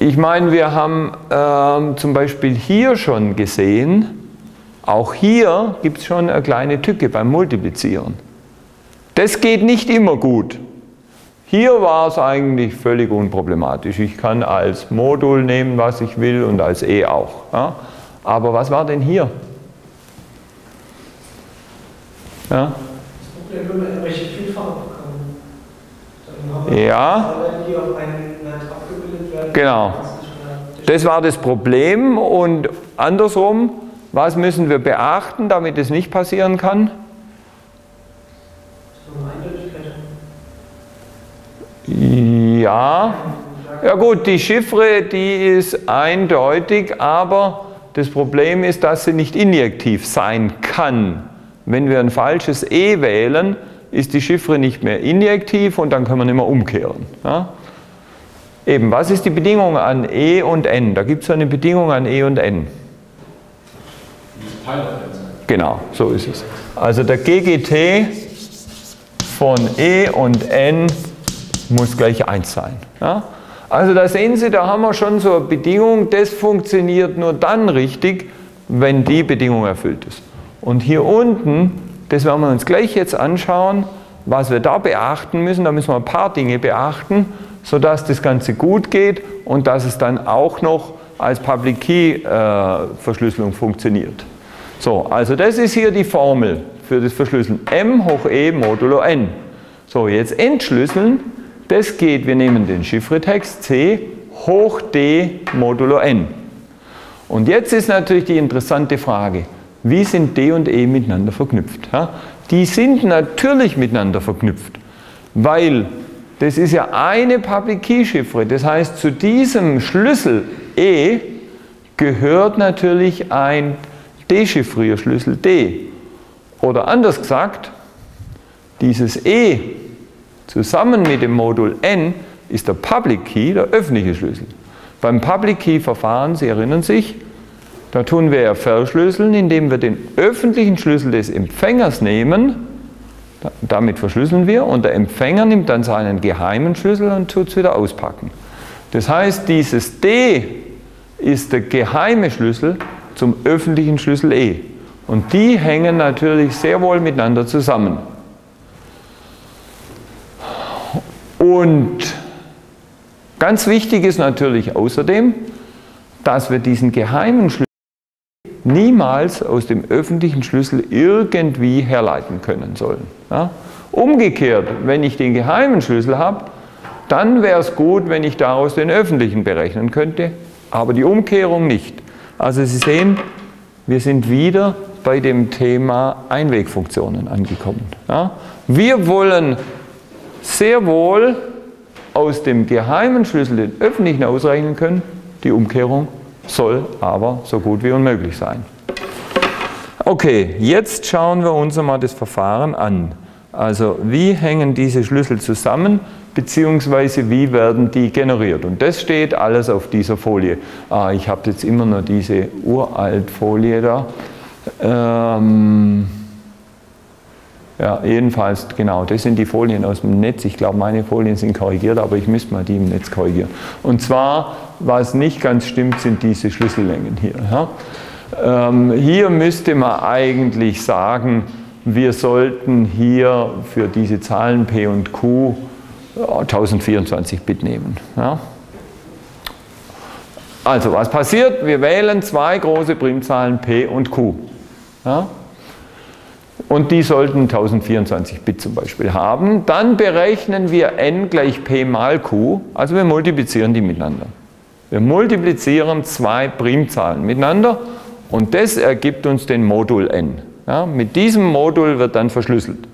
A: Ich meine, wir haben ähm, zum Beispiel hier schon gesehen, auch hier gibt es schon eine kleine Tücke beim Multiplizieren. Das geht nicht immer gut. Hier war es eigentlich völlig unproblematisch. Ich kann als Modul nehmen, was ich will und als E auch. Ja? Aber was war denn hier?
B: Ja? Das Problem, wenn man welche Vielfach
A: kann. ja. Die auf einen abgebildet werden. Genau. Das war das Problem und andersrum, was müssen wir beachten, damit es nicht passieren kann? Ja, ja gut, die Chiffre, die ist eindeutig, aber das Problem ist, dass sie nicht injektiv sein kann. Wenn wir ein falsches E wählen, ist die Chiffre nicht mehr injektiv und dann können wir nicht mehr umkehren. Ja? Eben, was ist die Bedingung an E und N? Da gibt es eine Bedingung an E und N. Genau, so ist es. Also der GGT von E und N muss gleich 1 sein. Ja? Also da sehen Sie, da haben wir schon so eine Bedingung, das funktioniert nur dann richtig, wenn die Bedingung erfüllt ist. Und hier unten, das werden wir uns gleich jetzt anschauen, was wir da beachten müssen, da müssen wir ein paar Dinge beachten, sodass das Ganze gut geht und dass es dann auch noch als Public Key äh, Verschlüsselung funktioniert. So, also das ist hier die Formel für das Verschlüsseln. M hoch E modulo N. So, jetzt entschlüsseln das geht, wir nehmen den Chiffretext C hoch D modulo n. Und jetzt ist natürlich die interessante Frage, wie sind D und E miteinander verknüpft? Ja, die sind natürlich miteinander verknüpft, weil das ist ja eine Public Key Chiffre. Das heißt, zu diesem Schlüssel E gehört natürlich ein Dechiffrierschlüssel D. Oder anders gesagt, dieses E Zusammen mit dem Modul N ist der Public Key der öffentliche Schlüssel. Beim Public Key Verfahren, Sie erinnern sich, da tun wir ja verschlüsseln, indem wir den öffentlichen Schlüssel des Empfängers nehmen, damit verschlüsseln wir und der Empfänger nimmt dann seinen geheimen Schlüssel und tut es wieder auspacken. Das heißt, dieses D ist der geheime Schlüssel zum öffentlichen Schlüssel E. Und die hängen natürlich sehr wohl miteinander zusammen. Und ganz wichtig ist natürlich außerdem, dass wir diesen geheimen Schlüssel niemals aus dem öffentlichen Schlüssel irgendwie herleiten können sollen. Ja? Umgekehrt, wenn ich den geheimen Schlüssel habe, dann wäre es gut, wenn ich daraus den öffentlichen berechnen könnte, aber die Umkehrung nicht. Also Sie sehen, wir sind wieder bei dem Thema Einwegfunktionen angekommen. Ja? Wir wollen sehr wohl aus dem geheimen Schlüssel den öffentlichen ausrechnen können. Die Umkehrung soll aber so gut wie unmöglich sein. Okay, jetzt schauen wir uns einmal das Verfahren an. Also wie hängen diese Schlüssel zusammen, beziehungsweise wie werden die generiert. Und das steht alles auf dieser Folie. Ah, ich habe jetzt immer noch diese uralt Folie da. Ähm, ja, jedenfalls, genau, das sind die Folien aus dem Netz. Ich glaube, meine Folien sind korrigiert, aber ich müsste mal die im Netz korrigieren. Und zwar, was nicht ganz stimmt, sind diese Schlüssellängen hier. Ja. Ähm, hier müsste man eigentlich sagen, wir sollten hier für diese Zahlen P und Q 1024 Bit nehmen. Ja. Also, was passiert? Wir wählen zwei große Primzahlen P und Q. Ja. Und die sollten 1024 Bit zum Beispiel haben. Dann berechnen wir n gleich p mal q, also wir multiplizieren die miteinander. Wir multiplizieren zwei Primzahlen miteinander und das ergibt uns den Modul n. Ja, mit diesem Modul wird dann verschlüsselt.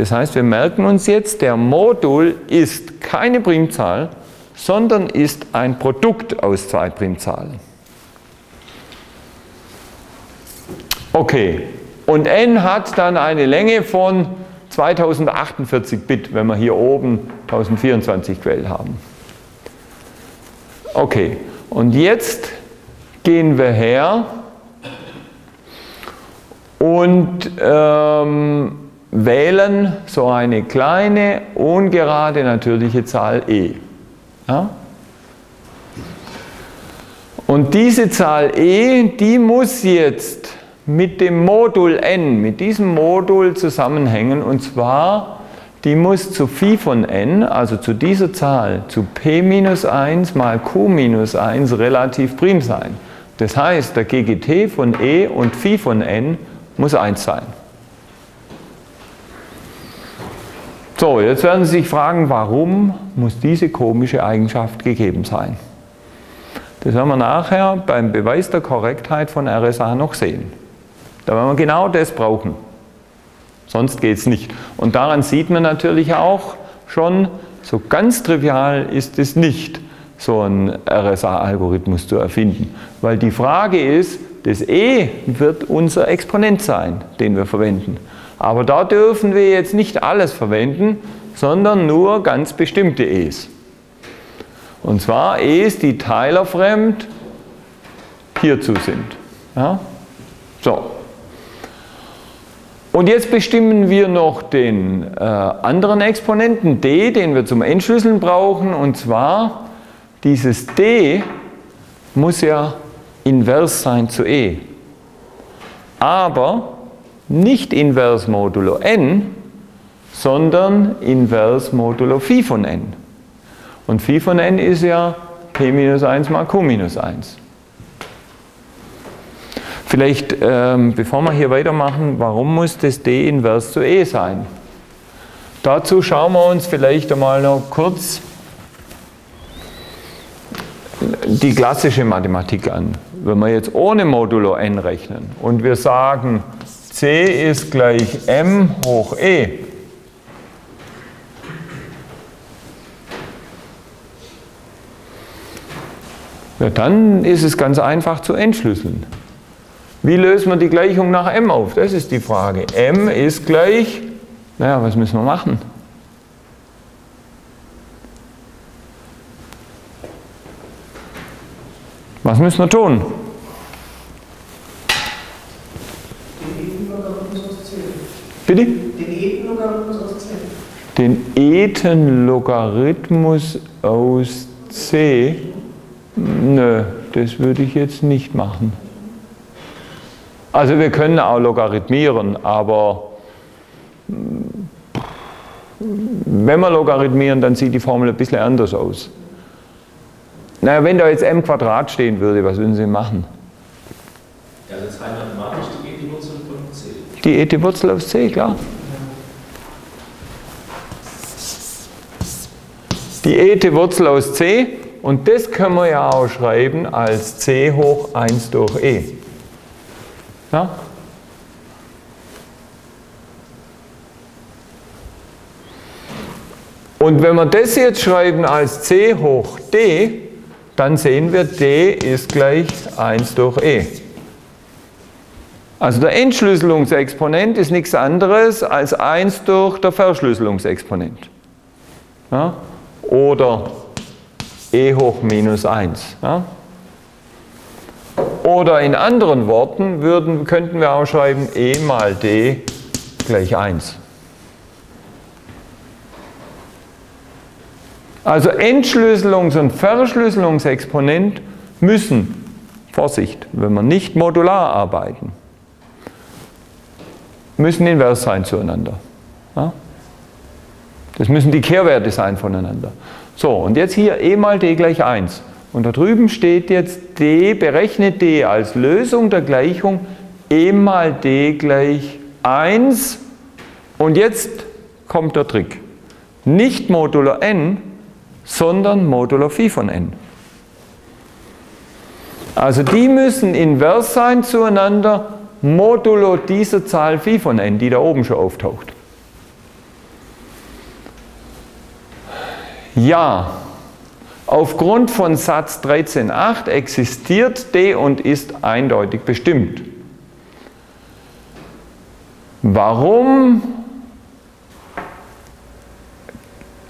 A: Das heißt, wir merken uns jetzt, der Modul ist keine Primzahl, sondern ist ein Produkt aus zwei Primzahlen. Okay, und n hat dann eine Länge von 2048 Bit, wenn wir hier oben 1024 Quellen haben. Okay, und jetzt gehen wir her und ähm, wählen so eine kleine, ungerade natürliche Zahl e. Ja? Und diese Zahl e, die muss jetzt mit dem Modul n, mit diesem Modul zusammenhängen und zwar die muss zu phi von n, also zu dieser Zahl, zu p minus 1 mal q minus 1 relativ prim sein. Das heißt, der GGT von e und phi von n muss 1 sein. So, jetzt werden Sie sich fragen, warum muss diese komische Eigenschaft gegeben sein? Das werden wir nachher beim Beweis der Korrektheit von RSA noch sehen. Da werden wir genau das brauchen. Sonst geht es nicht. Und daran sieht man natürlich auch schon, so ganz trivial ist es nicht, so einen RSA-Algorithmus zu erfinden. Weil die Frage ist, das E wird unser Exponent sein, den wir verwenden. Aber da dürfen wir jetzt nicht alles verwenden, sondern nur ganz bestimmte E's. Und zwar E's, die teilerfremd hierzu sind. Ja? So. Und jetzt bestimmen wir noch den äh, anderen Exponenten d, den wir zum Entschlüsseln brauchen. Und zwar dieses d muss ja invers sein zu e. Aber nicht invers modulo n, sondern invers modulo phi von n. Und phi von n ist ja p minus 1 mal q minus 1. Vielleicht, ähm, bevor wir hier weitermachen, warum muss das D invers zu E sein? Dazu schauen wir uns vielleicht einmal noch kurz die klassische Mathematik an. Wenn wir jetzt ohne Modulo n rechnen und wir sagen, c ist gleich m hoch e, ja, dann ist es ganz einfach zu entschlüsseln. Wie lösen wir die Gleichung nach m auf? Das ist die Frage. m ist gleich, naja, was müssen wir machen? Was müssen wir tun? Bitte? Den Ethenlogarithmus aus C? Nö, das würde ich jetzt nicht machen. Also wir können auch logarithmieren, aber wenn wir logarithmieren, dann sieht die Formel ein bisschen anders aus. Naja, wenn da jetzt m Quadrat stehen würde, was würden Sie machen?
C: Ja, das ist rein mathematisch die ET-Wurzel
A: Die ET-Wurzel aus c, klar. Die ET-Wurzel aus c und das können wir ja auch schreiben als c hoch 1 durch e. Ja? Und wenn wir das jetzt schreiben als c hoch d, dann sehen wir, d ist gleich 1 durch e. Also der Entschlüsselungsexponent ist nichts anderes als 1 durch der Verschlüsselungsexponent. Ja? Oder e hoch minus 1. Ja? Oder in anderen Worten würden, könnten wir auch schreiben e mal d gleich 1. Also Entschlüsselungs- und Verschlüsselungsexponent müssen, Vorsicht, wenn wir nicht modular arbeiten, müssen invers sein zueinander. Ja? Das müssen die Kehrwerte sein voneinander. So, und jetzt hier e mal d gleich 1. Und da drüben steht jetzt d, berechne d als Lösung der Gleichung e mal d gleich 1. Und jetzt kommt der Trick. Nicht modulo n, sondern modulo phi von n. Also die müssen invers sein zueinander, modulo dieser Zahl phi von n, die da oben schon auftaucht. Ja, Aufgrund von Satz 13.8 existiert D und ist eindeutig bestimmt. Warum?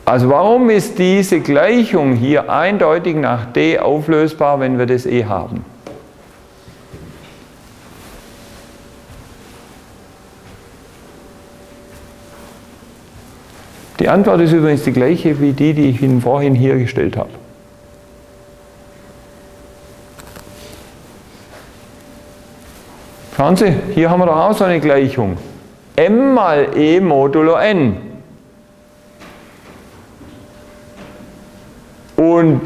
A: Also warum ist diese Gleichung hier eindeutig nach d auflösbar, wenn wir das e haben? Die Antwort ist übrigens die gleiche wie die, die ich Ihnen vorhin hier gestellt habe. Schauen Sie, hier haben wir doch auch so eine Gleichung. m mal e modulo n. Und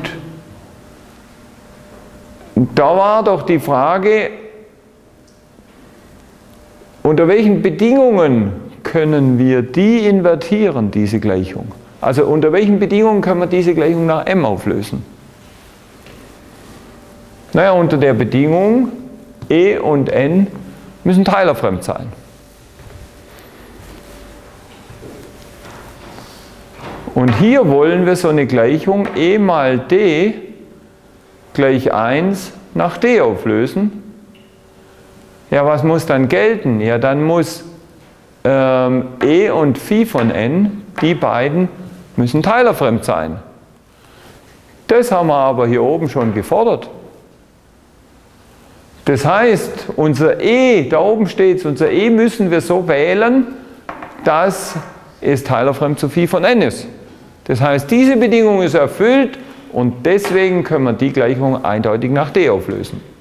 A: da war doch die Frage, unter welchen Bedingungen können wir die invertieren, diese Gleichung? Also unter welchen Bedingungen können wir diese Gleichung nach m auflösen? Naja, unter der Bedingung, e und n müssen teilerfremd sein. Und hier wollen wir so eine Gleichung e mal d gleich 1 nach d auflösen. Ja, was muss dann gelten? Ja, dann muss ähm, E und Phi von n, die beiden müssen teilerfremd sein. Das haben wir aber hier oben schon gefordert. Das heißt, unser E, da oben steht es, unser E müssen wir so wählen, dass es teilerfremd zu Phi von n ist. Das heißt, diese Bedingung ist erfüllt und deswegen können wir die Gleichung eindeutig nach D auflösen.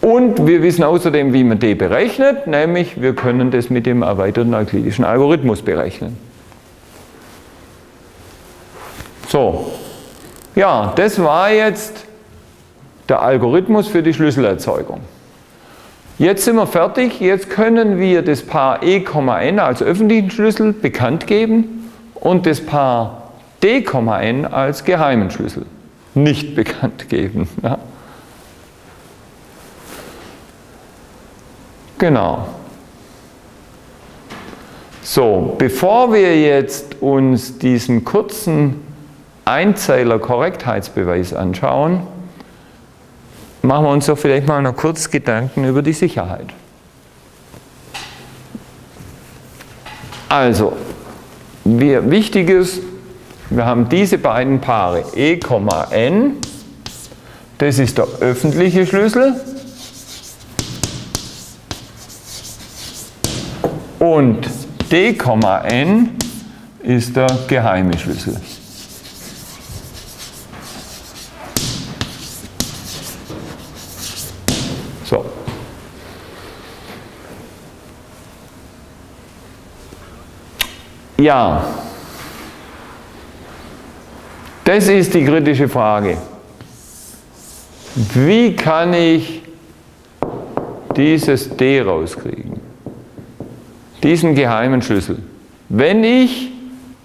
A: Und wir wissen außerdem, wie man d berechnet, nämlich wir können das mit dem erweiterten euklidischen Algorithmus berechnen. So, ja, das war jetzt der Algorithmus für die Schlüsselerzeugung. Jetzt sind wir fertig, jetzt können wir das Paar e,n als öffentlichen Schlüssel bekannt geben und das Paar d,n als geheimen Schlüssel nicht bekannt geben. Ja. Genau. So, bevor wir jetzt uns diesen kurzen Einzeiler Korrektheitsbeweis anschauen, machen wir uns doch vielleicht mal noch kurz Gedanken über die Sicherheit. Also, wir, wichtig ist, wir haben diese beiden Paare e, n, das ist der öffentliche Schlüssel und d,n ist der geheime Schlüssel. So. Ja, das ist die kritische Frage. Wie kann ich dieses D rauskriegen? Diesen geheimen Schlüssel. Wenn ich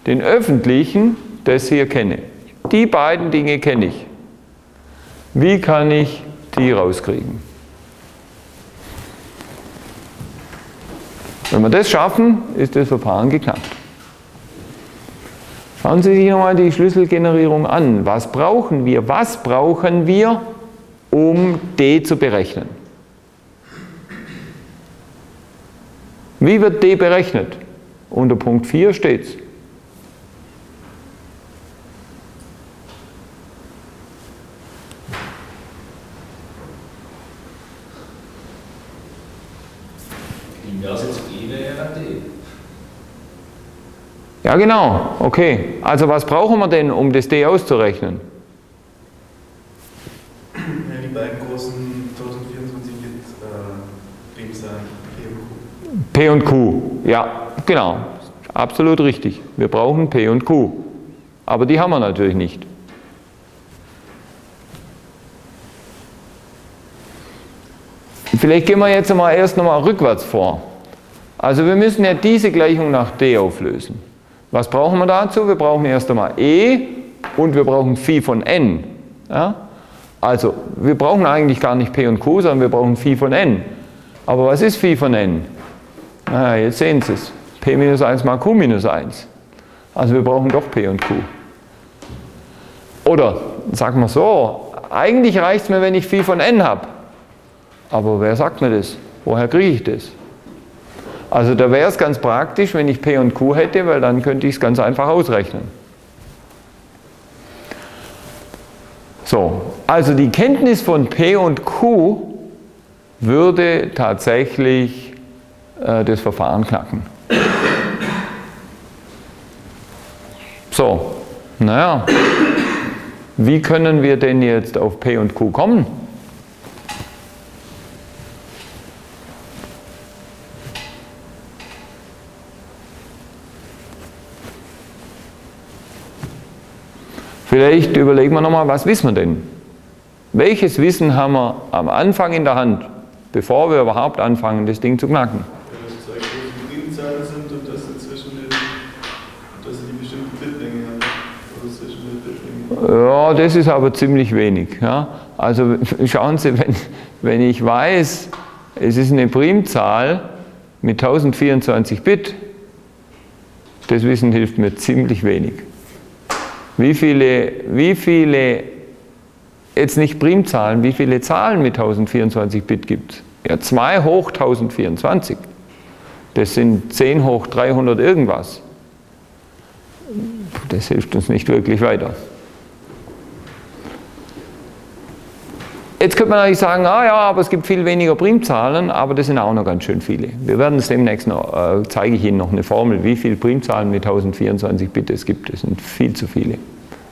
A: den öffentlichen, das hier kenne, die beiden Dinge kenne ich, wie kann ich die rauskriegen? Wenn wir das schaffen, ist das Verfahren geknackt. Schauen Sie sich nochmal die Schlüsselgenerierung an. Was brauchen wir? Was brauchen wir, um D zu berechnen? Wie wird D berechnet? Unter Punkt 4 steht es.
C: Inverse zu wäre ja D.
A: Ja genau, okay. Also was brauchen wir denn, um das D auszurechnen?
D: Ja, die beiden großen 1024 Bit äh, Rebzahlen, P und Q.
A: Ja, genau, absolut richtig. Wir brauchen P und Q, aber die haben wir natürlich nicht. Vielleicht gehen wir jetzt mal erst nochmal rückwärts vor. Also wir müssen ja diese Gleichung nach D auflösen. Was brauchen wir dazu? Wir brauchen erst einmal E und wir brauchen Phi von n. Ja? Also wir brauchen eigentlich gar nicht P und Q, sondern wir brauchen Phi von n. Aber was ist Phi von n? Ah, jetzt sehen Sie es. P minus 1 mal Q minus 1. Also wir brauchen doch P und Q. Oder sagen wir so, eigentlich reicht es mir, wenn ich Phi von n habe. Aber wer sagt mir das? Woher kriege ich das? Also da wäre es ganz praktisch, wenn ich P und Q hätte, weil dann könnte ich es ganz einfach ausrechnen. So, also die Kenntnis von P und Q würde tatsächlich das Verfahren knacken. So, naja, wie können wir denn jetzt auf P und Q kommen? Vielleicht überlegen wir nochmal, was wissen wir denn? Welches Wissen haben wir am Anfang in der Hand, bevor wir überhaupt anfangen, das Ding zu knacken?
D: Das zeigt, wo die Primzahlen sind und dass sie zwischen den, dass sie die bestimmte Bitlänge haben. Oder zwischen den Bitlängen.
A: Ja, das ist aber ziemlich wenig. Ja? Also schauen Sie, wenn, wenn ich weiß, es ist eine Primzahl mit 1024 Bit, das Wissen hilft mir ziemlich wenig. Wie viele, wie viele, jetzt nicht Primzahlen, wie viele Zahlen mit 1024 Bit gibt es? Ja, 2 hoch 1024. Das sind 10 hoch 300 irgendwas. Das hilft uns nicht wirklich weiter. Jetzt könnte man natürlich sagen, ah ja, aber es gibt viel weniger Primzahlen, aber das sind auch noch ganz schön viele. Wir werden es demnächst noch, äh, zeige ich Ihnen noch eine Formel, wie viele Primzahlen mit 1024 Bit es gibt. Das sind viel zu viele.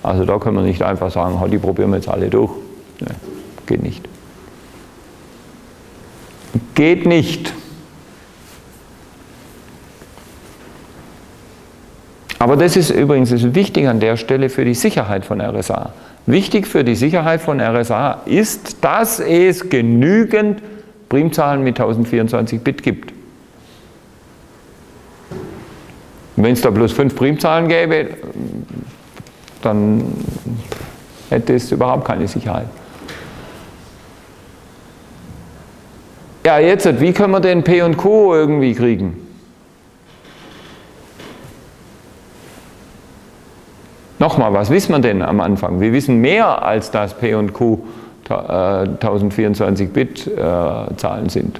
A: Also da können wir nicht einfach sagen, die probieren wir jetzt alle durch. Nee, geht nicht. Geht nicht. Aber das ist übrigens das ist wichtig an der Stelle für die Sicherheit von RSA. Wichtig für die Sicherheit von RSA ist, dass es genügend Primzahlen mit 1024 Bit gibt. Wenn es da bloß fünf Primzahlen gäbe, dann hätte es überhaupt keine Sicherheit. Ja, jetzt, wie können wir denn P und Q irgendwie kriegen? Nochmal, was wissen wir denn am Anfang? Wir wissen mehr als dass P und Q 1024 Bit äh, Zahlen sind.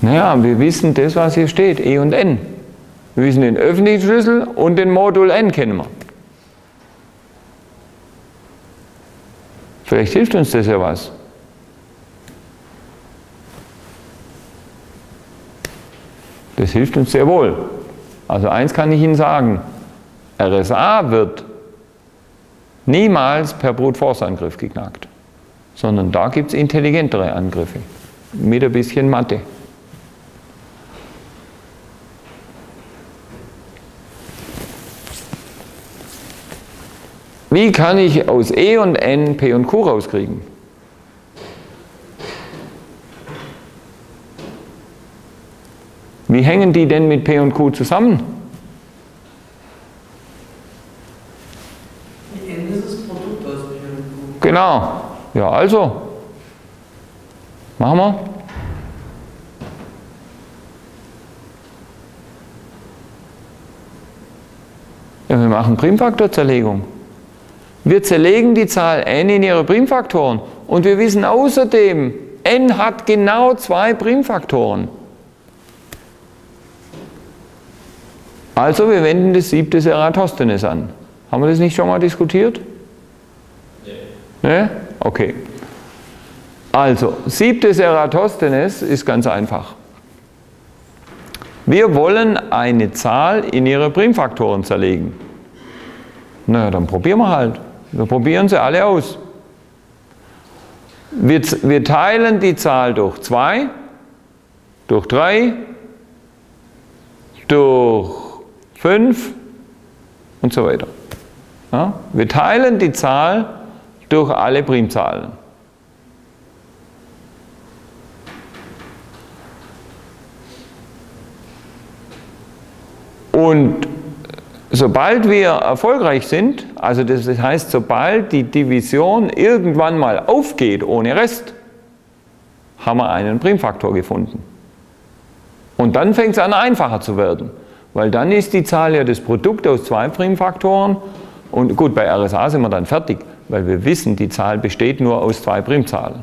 A: Naja, wir wissen das, was hier steht, E und N. Wir wissen den öffentlichen Schlüssel und den Modul N kennen wir. Vielleicht hilft uns das ja was. Das hilft uns sehr wohl. Also eins kann ich Ihnen sagen, RSA wird niemals per Brute Force Angriff geknackt, sondern da gibt es intelligentere Angriffe mit ein bisschen Mathe. Wie kann ich aus E und N P und Q rauskriegen? Wie hängen die denn mit P und Q zusammen?
B: Das Produkt aus P und Q.
A: Genau. Ja, also. Machen wir. Ja, wir machen Primfaktorzerlegung. Wir zerlegen die Zahl n in ihre Primfaktoren und wir wissen außerdem, n hat genau zwei Primfaktoren. Also wir wenden das siebte Eratosthenes an. Haben wir das nicht schon mal diskutiert? Nee. Nee? Okay. Also, siebtes Eratosthenes ist ganz einfach. Wir wollen eine Zahl in ihre Primfaktoren zerlegen. Na, dann probieren wir halt. Wir probieren sie alle aus. Wir, wir teilen die Zahl durch 2, durch 3, durch 5 und so weiter. Ja? Wir teilen die Zahl durch alle Primzahlen. Und sobald wir erfolgreich sind, also das heißt, sobald die Division irgendwann mal aufgeht ohne Rest, haben wir einen Primfaktor gefunden. Und dann fängt es an einfacher zu werden. Weil dann ist die Zahl ja das Produkt aus zwei Primfaktoren Und gut, bei RSA sind wir dann fertig, weil wir wissen, die Zahl besteht nur aus zwei Primzahlen.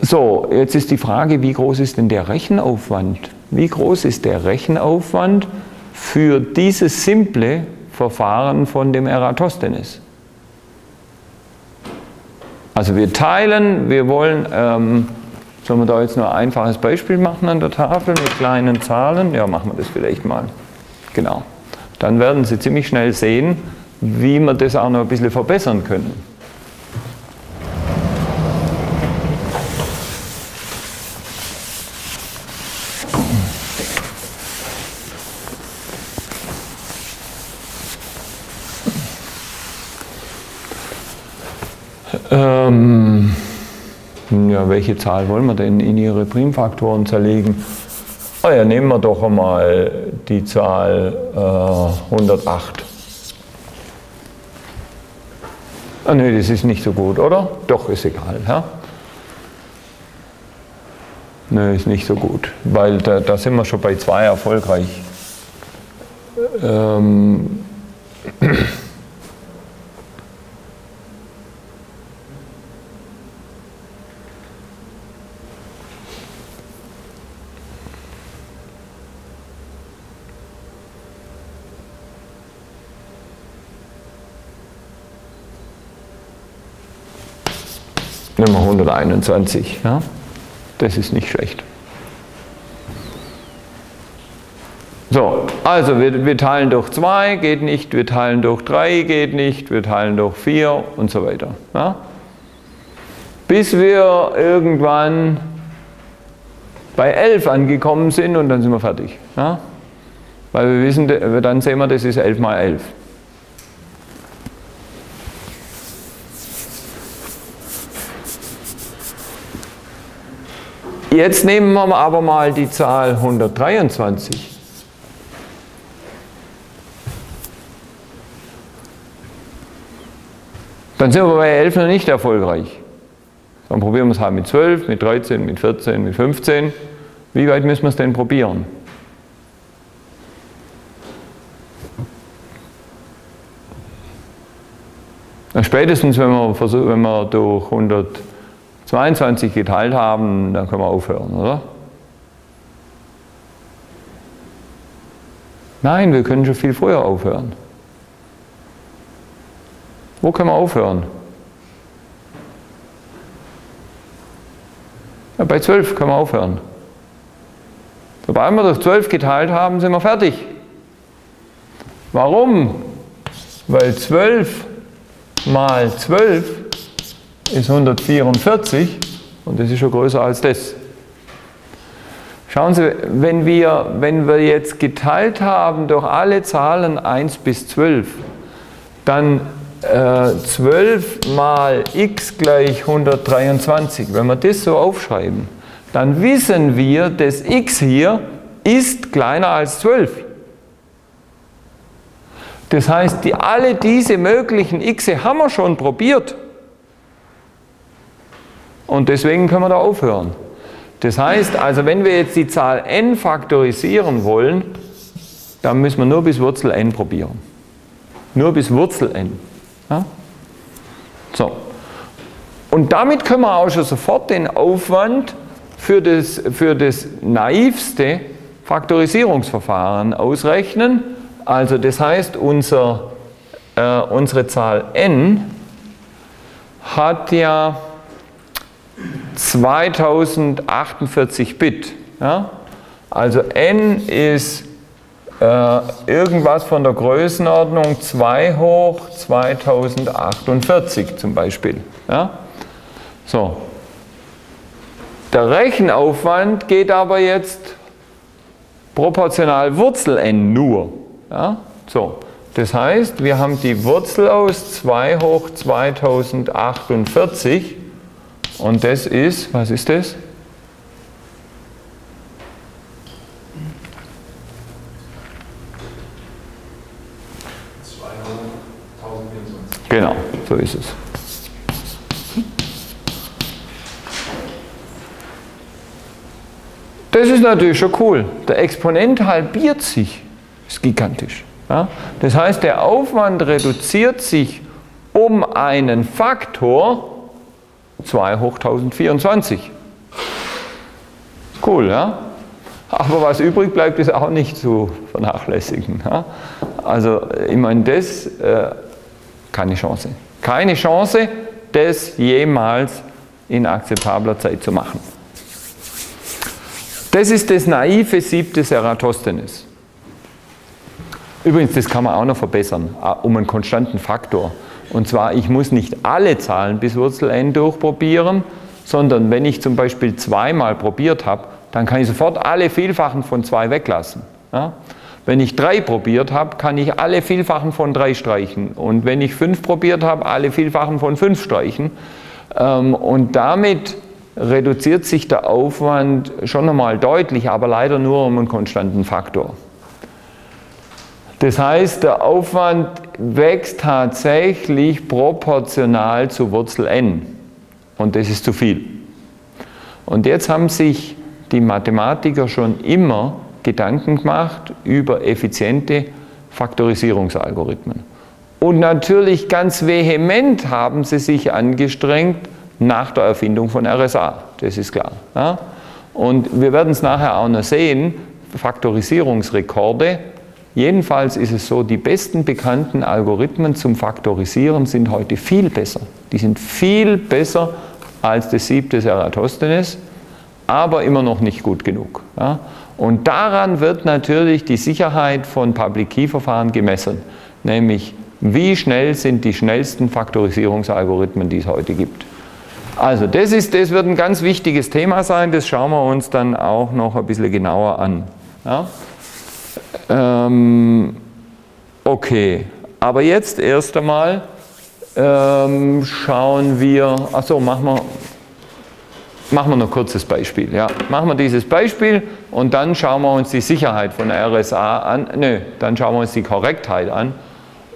A: So, jetzt ist die Frage, wie groß ist denn der Rechenaufwand? Wie groß ist der Rechenaufwand für dieses simple Verfahren von dem Eratosthenes? Also wir teilen, wir wollen, ähm, sollen wir da jetzt nur ein einfaches Beispiel machen an der Tafel mit kleinen Zahlen? Ja, machen wir das vielleicht mal. Genau. Dann werden Sie ziemlich schnell sehen, wie wir das auch noch ein bisschen verbessern können. Ähm, ja, welche Zahl wollen wir denn in ihre Primfaktoren zerlegen? Oh ja, nehmen wir doch einmal die Zahl äh, 108. Ah, nee, das ist nicht so gut, oder? Doch, ist egal. Ja? Nee, ist nicht so gut, weil da, da sind wir schon bei zwei erfolgreich. Ähm, Nehmen wir 121. Ja? Das ist nicht schlecht. So, also wir, wir teilen durch 2, geht nicht, wir teilen durch 3, geht nicht, wir teilen durch 4 und so weiter. Ja? Bis wir irgendwann bei 11 angekommen sind und dann sind wir fertig. Ja? Weil wir wissen, dann sehen wir, das ist 11 mal 11. Jetzt nehmen wir aber mal die Zahl 123. Dann sind wir bei 11 noch nicht erfolgreich. Dann probieren wir es halt mit 12, mit 13, mit 14, mit 15. Wie weit müssen wir es denn probieren? Spätestens, wenn wir, wenn wir durch 100 22 geteilt haben, dann können wir aufhören, oder? Nein, wir können schon viel früher aufhören. Wo können wir aufhören? Ja, bei 12 können wir aufhören. Sobald wir durch 12 geteilt haben, sind wir fertig. Warum? Weil 12 mal 12 ist 144 und das ist schon größer als das. Schauen Sie, wenn wir, wenn wir jetzt geteilt haben durch alle Zahlen 1 bis 12, dann äh, 12 mal x gleich 123. Wenn wir das so aufschreiben, dann wissen wir, dass x hier ist kleiner als 12. Das heißt, die, alle diese möglichen x haben wir schon probiert. Und deswegen können wir da aufhören. Das heißt, also wenn wir jetzt die Zahl n faktorisieren wollen, dann müssen wir nur bis Wurzel n probieren. Nur bis Wurzel n. Ja? So. Und damit können wir auch schon sofort den Aufwand für das, für das naivste Faktorisierungsverfahren ausrechnen. Also das heißt, unser, äh, unsere Zahl n hat ja 2048 Bit. Ja? Also n ist äh, irgendwas von der Größenordnung 2 hoch 2048 zum Beispiel. Ja? So. Der Rechenaufwand geht aber jetzt proportional Wurzel n nur. Ja? So. Das heißt, wir haben die Wurzel aus 2 hoch 2048 und das ist, was ist das? Genau, so ist es. Das ist natürlich schon cool. Der Exponent halbiert sich. Das ist gigantisch. Ja? Das heißt, der Aufwand reduziert sich um einen Faktor 2 hoch 1024. Cool, ja? Aber was übrig bleibt, ist auch nicht zu vernachlässigen. Ja? Also, ich meine, das, äh, keine Chance. Keine Chance, das jemals in akzeptabler Zeit zu machen. Das ist das naive Sieb des Eratosthenes. Übrigens, das kann man auch noch verbessern, äh, um einen konstanten Faktor. Und zwar, ich muss nicht alle Zahlen bis Wurzel n durchprobieren, sondern wenn ich zum Beispiel zweimal probiert habe, dann kann ich sofort alle Vielfachen von 2 weglassen. Ja? Wenn ich 3 probiert habe, kann ich alle Vielfachen von 3 streichen. Und wenn ich 5 probiert habe, alle Vielfachen von 5 streichen. Ähm, und damit reduziert sich der Aufwand schon einmal deutlich, aber leider nur um einen konstanten Faktor. Das heißt, der Aufwand wächst tatsächlich proportional zu Wurzel n. Und das ist zu viel. Und jetzt haben sich die Mathematiker schon immer Gedanken gemacht über effiziente Faktorisierungsalgorithmen. Und natürlich ganz vehement haben sie sich angestrengt nach der Erfindung von RSA, das ist klar. Ja? Und wir werden es nachher auch noch sehen, Faktorisierungsrekorde. Jedenfalls ist es so, die besten bekannten Algorithmen zum Faktorisieren sind heute viel besser. Die sind viel besser als das Sieb des Eratosthenes aber immer noch nicht gut genug. Ja? Und daran wird natürlich die Sicherheit von Public Key Verfahren gemessen, nämlich wie schnell sind die schnellsten Faktorisierungsalgorithmen, die es heute gibt. Also das, ist, das wird ein ganz wichtiges Thema sein, das schauen wir uns dann auch noch ein bisschen genauer an. Ja? Ähm, okay, aber jetzt erst einmal ähm, schauen wir, achso, machen wir, Machen wir noch ein kurzes Beispiel. Ja. Machen wir dieses Beispiel und dann schauen wir uns die Sicherheit von RSA an. Nö, dann schauen wir uns die Korrektheit an,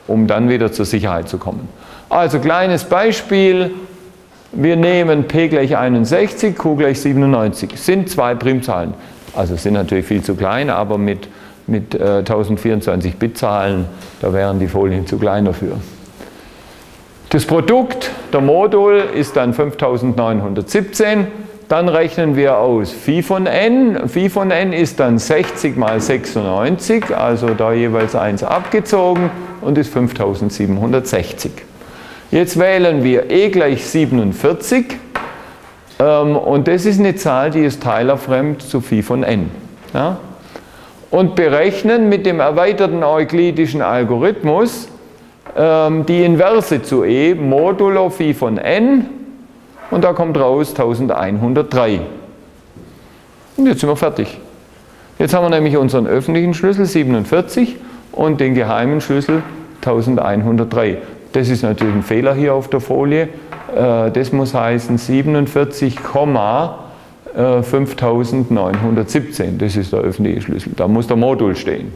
A: um dann wieder zur Sicherheit zu kommen. Also kleines Beispiel. Wir nehmen p gleich 61, q gleich 97. Sind zwei Primzahlen. Also sind natürlich viel zu klein, aber mit, mit äh, 1024 Bitzahlen, da wären die Folien zu klein dafür. Das Produkt der Modul ist dann 5917 dann rechnen wir aus Phi von n. Phi von n ist dann 60 mal 96, also da jeweils 1 abgezogen und ist 5760. Jetzt wählen wir e gleich 47 ähm, und das ist eine Zahl, die ist teilerfremd zu Phi von n. Ja? Und berechnen mit dem erweiterten euklidischen Algorithmus ähm, die Inverse zu e modulo Phi von n und da kommt raus 1103. Und jetzt sind wir fertig. Jetzt haben wir nämlich unseren öffentlichen Schlüssel 47 und den geheimen Schlüssel 1103. Das ist natürlich ein Fehler hier auf der Folie. Äh, das muss heißen 47, 5917. Das ist der öffentliche Schlüssel. Da muss der Modul stehen.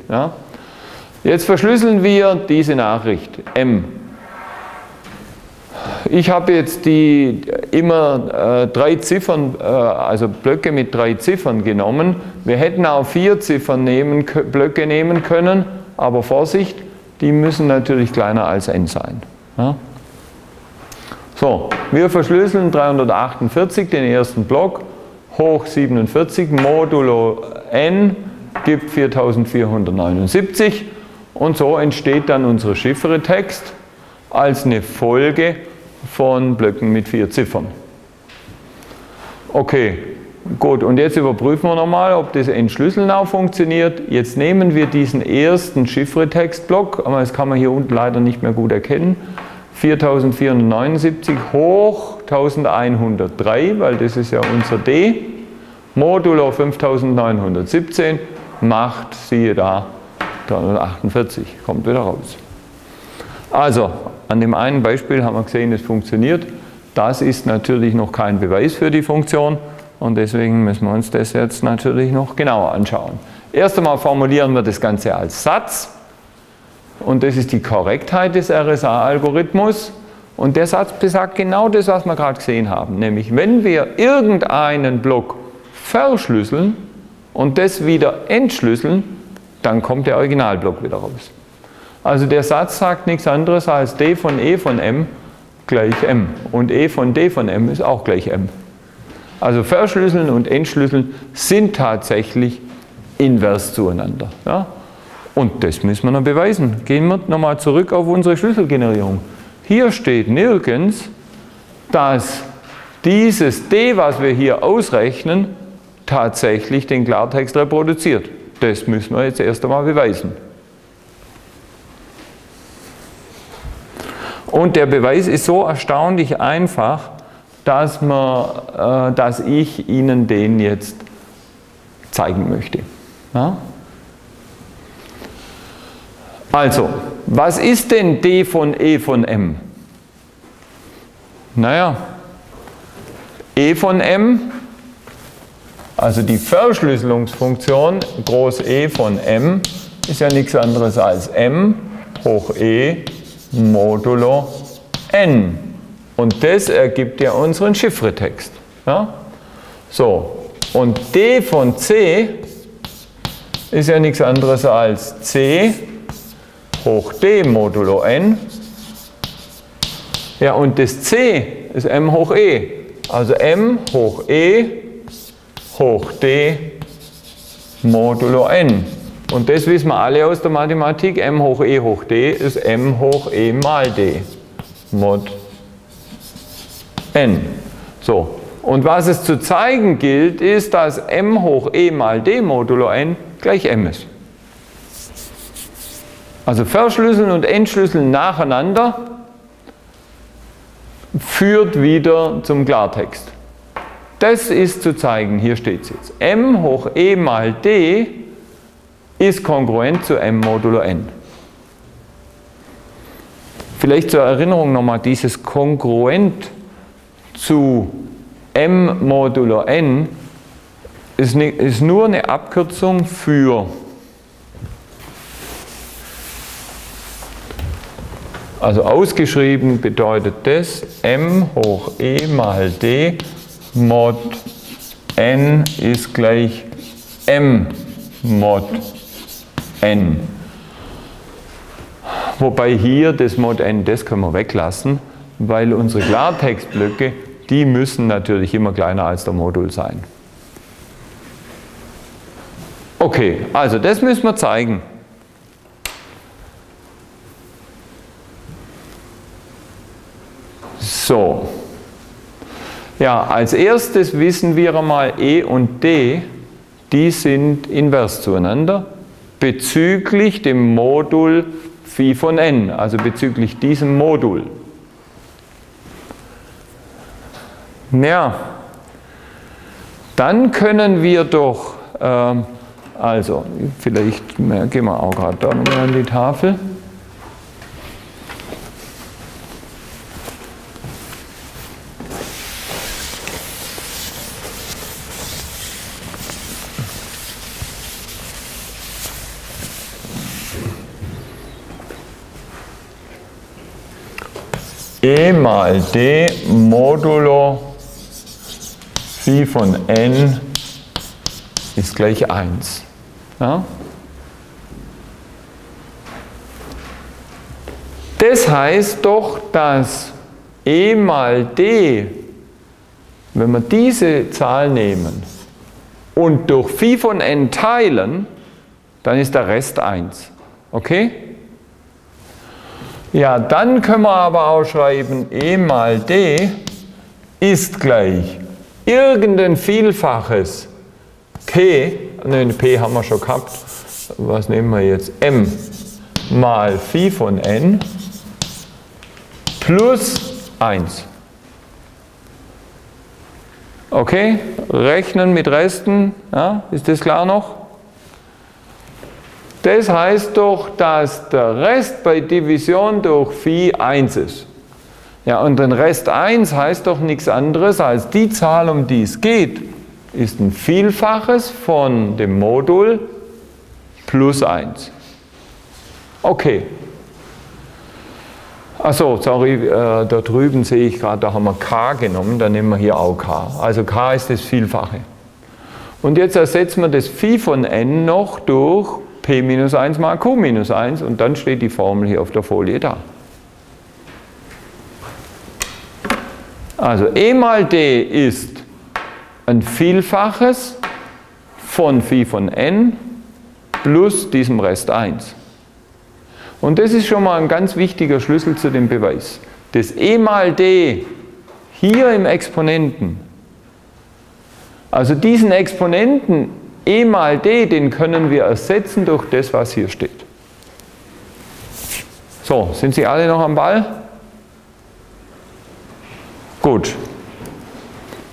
A: Jetzt verschlüsseln wir diese Nachricht M ich habe jetzt die immer äh, drei Ziffern, äh, also Blöcke mit drei Ziffern genommen. Wir hätten auch vier Ziffern nehmen, Blöcke nehmen können, aber Vorsicht, die müssen natürlich kleiner als n sein. Ja? So, wir verschlüsseln 348, den ersten Block, hoch 47, modulo n gibt 4479 und so entsteht dann unser Chiffre-Text als eine Folge von Blöcken mit vier Ziffern. Okay, gut, und jetzt überprüfen wir nochmal, ob das Entschlüsseln auch funktioniert. Jetzt nehmen wir diesen ersten Chiffre-Textblock, aber das kann man hier unten leider nicht mehr gut erkennen. 4479 hoch 1103, weil das ist ja unser D, modulo 5917 macht, siehe da, 348, kommt wieder raus. Also, an dem einen Beispiel haben wir gesehen, es funktioniert. Das ist natürlich noch kein Beweis für die Funktion und deswegen müssen wir uns das jetzt natürlich noch genauer anschauen. Erst einmal formulieren wir das Ganze als Satz und das ist die Korrektheit des RSA-Algorithmus und der Satz besagt genau das, was wir gerade gesehen haben, nämlich wenn wir irgendeinen Block verschlüsseln und das wieder entschlüsseln, dann kommt der Originalblock wieder raus. Also der Satz sagt nichts anderes als d von e von m gleich m. Und e von d von m ist auch gleich m. Also Verschlüsseln und Entschlüsseln sind tatsächlich invers zueinander. Ja? Und das müssen wir noch beweisen. Gehen wir nochmal zurück auf unsere Schlüsselgenerierung. Hier steht nirgends, dass dieses d, was wir hier ausrechnen, tatsächlich den Klartext reproduziert. Das müssen wir jetzt erst einmal beweisen. Und der Beweis ist so erstaunlich einfach, dass, man, äh, dass ich Ihnen den jetzt zeigen möchte. Ja? Also, was ist denn d von e von m? Naja, e von m, also die Verschlüsselungsfunktion groß e von m, ist ja nichts anderes als m hoch e modulo n. Und das ergibt ja unseren Chiffretext. Ja? So, und d von c ist ja nichts anderes als c hoch d modulo n. Ja, und das c ist m hoch e. Also m hoch e hoch d modulo n. Und das wissen wir alle aus der Mathematik. m hoch e hoch d ist m hoch e mal d mod n. So, und was es zu zeigen gilt, ist, dass m hoch e mal d modulo n gleich m ist. Also verschlüsseln und entschlüsseln nacheinander führt wieder zum Klartext. Das ist zu zeigen, hier steht es jetzt. m hoch e mal d ist kongruent zu m modulo n. Vielleicht zur Erinnerung nochmal, dieses kongruent zu m modulo n ist, ne, ist nur eine Abkürzung für Also ausgeschrieben bedeutet das m hoch e mal d mod n ist gleich m mod n. Wobei hier das mod n, das können wir weglassen, weil unsere Klartextblöcke, die müssen natürlich immer kleiner als der Modul sein. Okay, also das müssen wir zeigen. So. Ja, als erstes wissen wir einmal E und D, die sind invers zueinander bezüglich dem Modul Phi von n, also bezüglich diesem Modul. Ja, dann können wir doch, äh, also vielleicht gehen wir auch gerade da nochmal an die Tafel. E mal d modulo phi von n ist gleich 1. Ja? Das heißt doch, dass e mal d, wenn wir diese Zahl nehmen und durch phi von n teilen, dann ist der Rest 1. Okay? Ja, dann können wir aber auch schreiben, e mal d ist gleich irgendein Vielfaches p, nein, p haben wir schon gehabt, was nehmen wir jetzt, m mal phi von n plus 1. Okay, rechnen mit Resten, ja, ist das klar noch? Das heißt doch, dass der Rest bei Division durch Phi 1 ist. Ja, und den Rest 1 heißt doch nichts anderes als die Zahl, um die es geht, ist ein Vielfaches von dem Modul plus 1. Okay. Achso, sorry, äh, da drüben sehe ich gerade, da haben wir k genommen, dann nehmen wir hier auch k. Also k ist das Vielfache. Und jetzt ersetzen wir das Phi von n noch durch P minus 1 mal Q minus 1 und dann steht die Formel hier auf der Folie da. Also E mal D ist ein Vielfaches von Phi von n plus diesem Rest 1. Und das ist schon mal ein ganz wichtiger Schlüssel zu dem Beweis. Das E mal D hier im Exponenten, also diesen Exponenten E mal D, den können wir ersetzen durch das, was hier steht. So, sind Sie alle noch am Ball? Gut.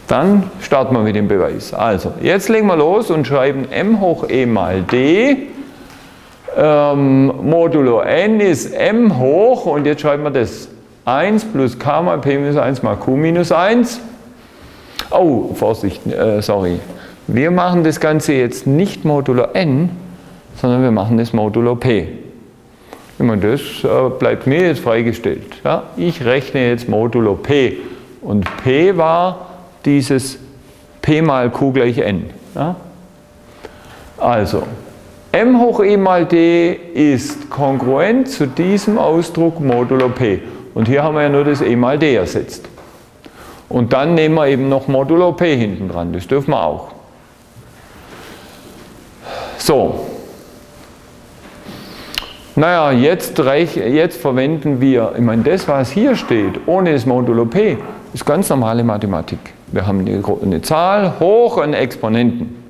A: Dann starten wir mit dem Beweis. Also, jetzt legen wir los und schreiben m hoch e mal d. Ähm, modulo n ist m hoch und jetzt schreiben wir das 1 plus k mal p minus 1 mal q minus 1. Oh, Vorsicht, äh, sorry. Wir machen das Ganze jetzt nicht modulo n, sondern wir machen das modulo p. Immer das äh, bleibt mir jetzt freigestellt. Ja? Ich rechne jetzt modulo p und p war dieses p mal q gleich n. Ja? Also, m hoch e mal d ist kongruent zu diesem Ausdruck modulo p. Und hier haben wir ja nur das e mal d ersetzt. Und dann nehmen wir eben noch modulo p hinten dran, das dürfen wir auch. So. Naja, jetzt, jetzt verwenden wir, ich meine, das, was hier steht, ohne das Modulo p, ist ganz normale Mathematik. Wir haben eine, eine Zahl hoch einen Exponenten.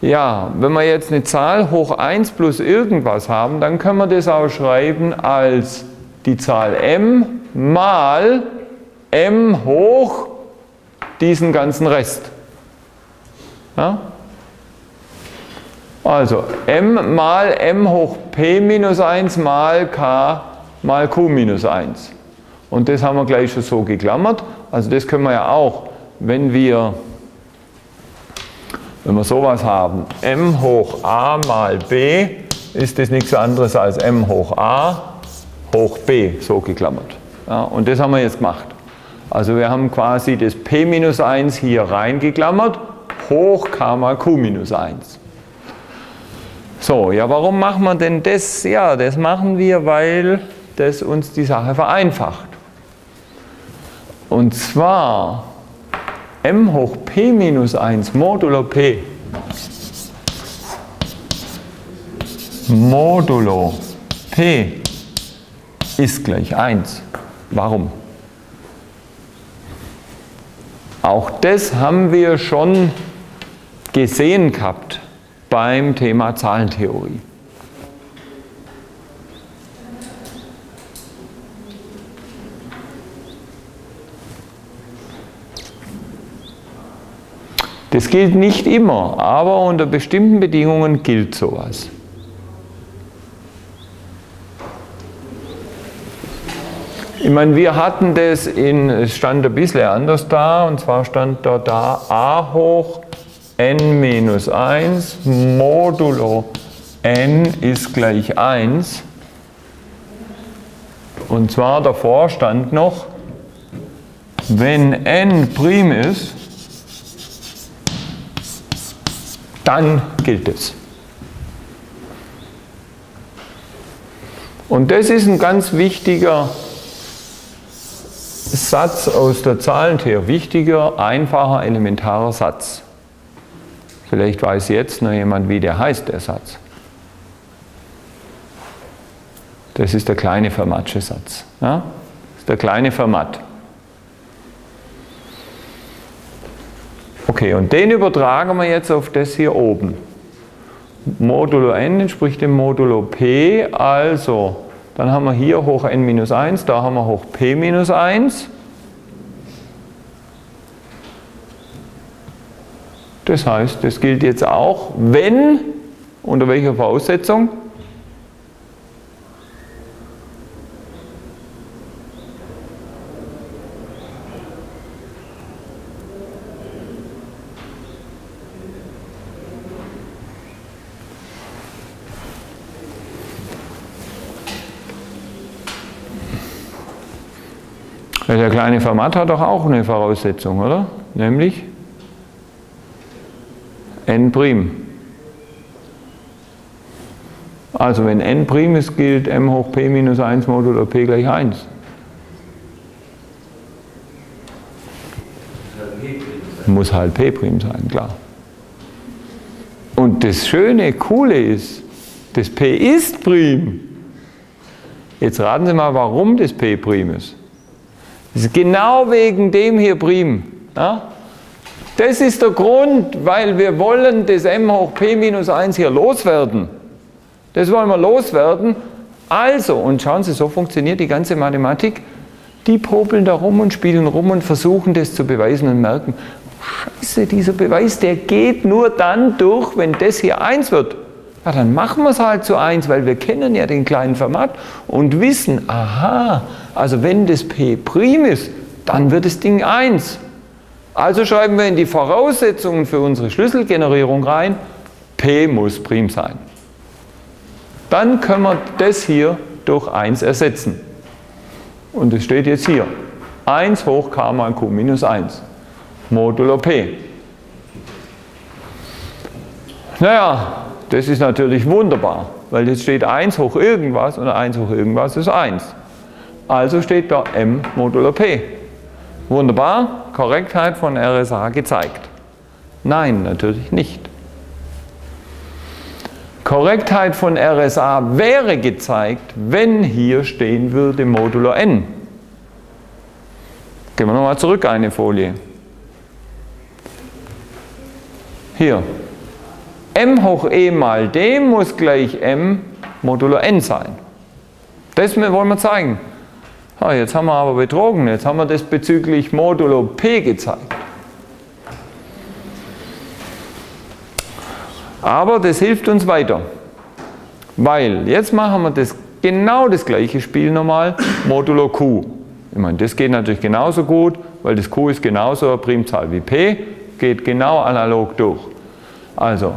A: Ja, wenn wir jetzt eine Zahl hoch 1 plus irgendwas haben, dann können wir das auch schreiben als die Zahl m mal m hoch diesen ganzen Rest. Ja? Also m mal m hoch p minus 1 mal k mal q minus 1. Und das haben wir gleich schon so geklammert. Also das können wir ja auch wenn wir, wenn wir sowas haben, m hoch a mal b, ist das nichts anderes als m hoch a hoch b, so geklammert. Ja, und das haben wir jetzt gemacht. Also wir haben quasi das p minus 1 hier reingeklammert, hoch k mal q minus 1. So, ja, warum machen wir denn das? Ja, das machen wir, weil das uns die Sache vereinfacht. Und zwar m hoch p minus 1 modulo p modulo p ist gleich 1. Warum? Auch das haben wir schon gesehen gehabt beim Thema Zahlentheorie. Das gilt nicht immer, aber unter bestimmten Bedingungen gilt sowas. Ich meine, wir hatten das in, es stand ein bisschen anders da, und zwar stand da, da a hoch n minus 1 modulo n ist gleich 1. Und zwar davor stand noch, wenn n prim ist, dann gilt es. Und das ist ein ganz wichtiger Satz aus der Zahlentheorie, wichtiger, einfacher, elementarer Satz. Vielleicht weiß jetzt noch jemand, wie der heißt, der Satz. Das ist der kleine Fermatsche-Satz. Ja? Das ist der kleine Fermat. Okay, und den übertragen wir jetzt auf das hier oben. Modulo n entspricht dem Modulo p, also dann haben wir hier hoch n minus 1, da haben wir hoch p minus 1. Das heißt, das gilt jetzt auch, wenn, unter welcher Voraussetzung? Der kleine Format hat doch auch eine Voraussetzung, oder? Nämlich n'. Also wenn n prim ist, gilt m hoch p minus 1 modulo p gleich 1. Muss halt p prim sein, klar. Und das Schöne, Coole ist, das p ist prim. Jetzt raten Sie mal, warum das p prim ist. Das ist genau wegen dem hier prim. Ja? Das ist der Grund, weil wir wollen das m hoch p minus 1 hier loswerden. Das wollen wir loswerden. Also, und schauen Sie, so funktioniert die ganze Mathematik. Die popeln da rum und spielen rum und versuchen das zu beweisen und merken, Scheiße, dieser Beweis, der geht nur dann durch, wenn das hier 1 wird. Ja, dann machen wir es halt zu 1, weil wir kennen ja den kleinen Fermat und wissen, aha, also wenn das P prim ist, dann wird das Ding 1. Also schreiben wir in die Voraussetzungen für unsere Schlüsselgenerierung rein, P muss prim sein. Dann können wir das hier durch 1 ersetzen. Und es steht jetzt hier, 1 hoch k mal q minus 1 modulo p. Naja, das ist natürlich wunderbar, weil jetzt steht 1 hoch irgendwas und 1 hoch irgendwas ist 1. Also steht da m modulo p. Wunderbar, Korrektheit von RSA gezeigt. Nein, natürlich nicht. Korrektheit von RSA wäre gezeigt, wenn hier stehen würde modulo n. Gehen wir nochmal zurück eine Folie. Hier. m hoch e mal d muss gleich m modulo n sein. Das wollen wir zeigen. Ah, jetzt haben wir aber betrogen. Jetzt haben wir das bezüglich modulo p gezeigt. Aber das hilft uns weiter. Weil jetzt machen wir das, genau das gleiche Spiel nochmal, modulo q. Ich meine, das geht natürlich genauso gut, weil das q ist genauso eine Primzahl wie p geht genau analog durch. Also,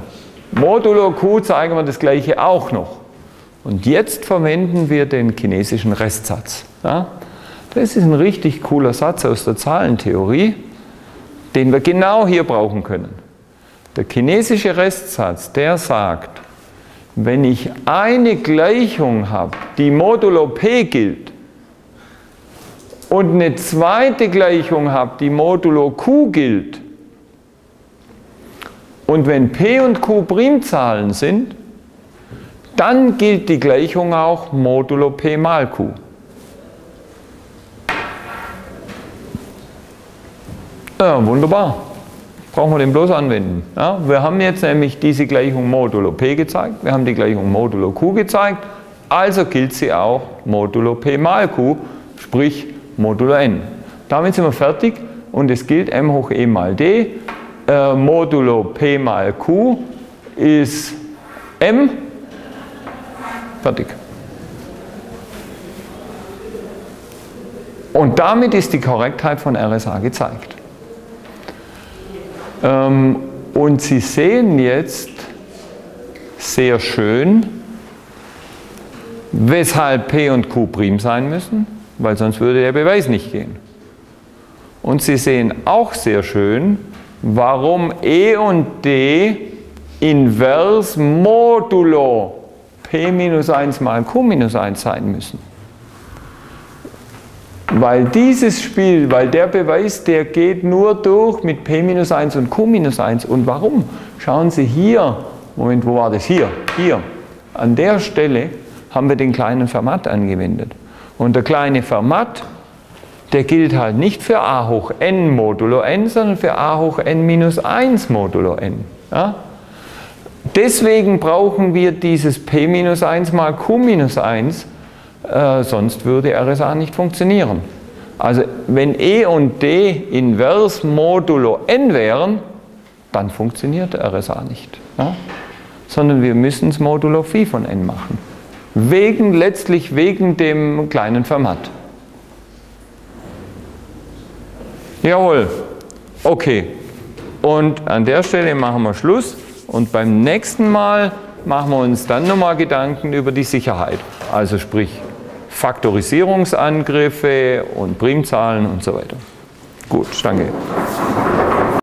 A: modulo q zeigen wir das gleiche auch noch. Und jetzt verwenden wir den chinesischen Restsatz. Ja? Das ist ein richtig cooler Satz aus der Zahlentheorie, den wir genau hier brauchen können. Der chinesische Restsatz, der sagt, wenn ich eine Gleichung habe, die modulo p gilt, und eine zweite Gleichung habe, die modulo q gilt, und wenn P und Q Primzahlen sind, dann gilt die Gleichung auch modulo P mal Q. Ja, wunderbar. Brauchen wir den bloß anwenden. Ja, wir haben jetzt nämlich diese Gleichung modulo P gezeigt, wir haben die Gleichung modulo Q gezeigt, also gilt sie auch modulo P mal Q, sprich modulo N. Damit sind wir fertig und es gilt m hoch e mal d äh, modulo P mal Q ist M. Fertig. Und damit ist die Korrektheit von RSA gezeigt. Ähm, und Sie sehen jetzt sehr schön, weshalb P und Q prim sein müssen, weil sonst würde der Beweis nicht gehen. Und Sie sehen auch sehr schön, warum E und D invers modulo P minus 1 mal Q minus 1 sein müssen. Weil dieses Spiel, weil der Beweis, der geht nur durch mit P minus 1 und Q minus 1. Und warum? Schauen Sie hier, Moment, wo war das? Hier, hier. An der Stelle haben wir den kleinen Fermat angewendet. Und der kleine Fermat der gilt halt nicht für a hoch n modulo n, sondern für a hoch n minus 1 modulo n. Ja? Deswegen brauchen wir dieses p minus 1 mal q minus 1, äh, sonst würde RSA nicht funktionieren. Also wenn e und d invers modulo n wären, dann funktioniert RSA nicht. Ja? Sondern wir müssen es modulo phi von n machen. Wegen, letztlich wegen dem kleinen Fermat. Jawohl. Okay. Und an der Stelle machen wir Schluss und beim nächsten Mal machen wir uns dann nochmal Gedanken über die Sicherheit. Also sprich Faktorisierungsangriffe und Primzahlen und so weiter. Gut, danke.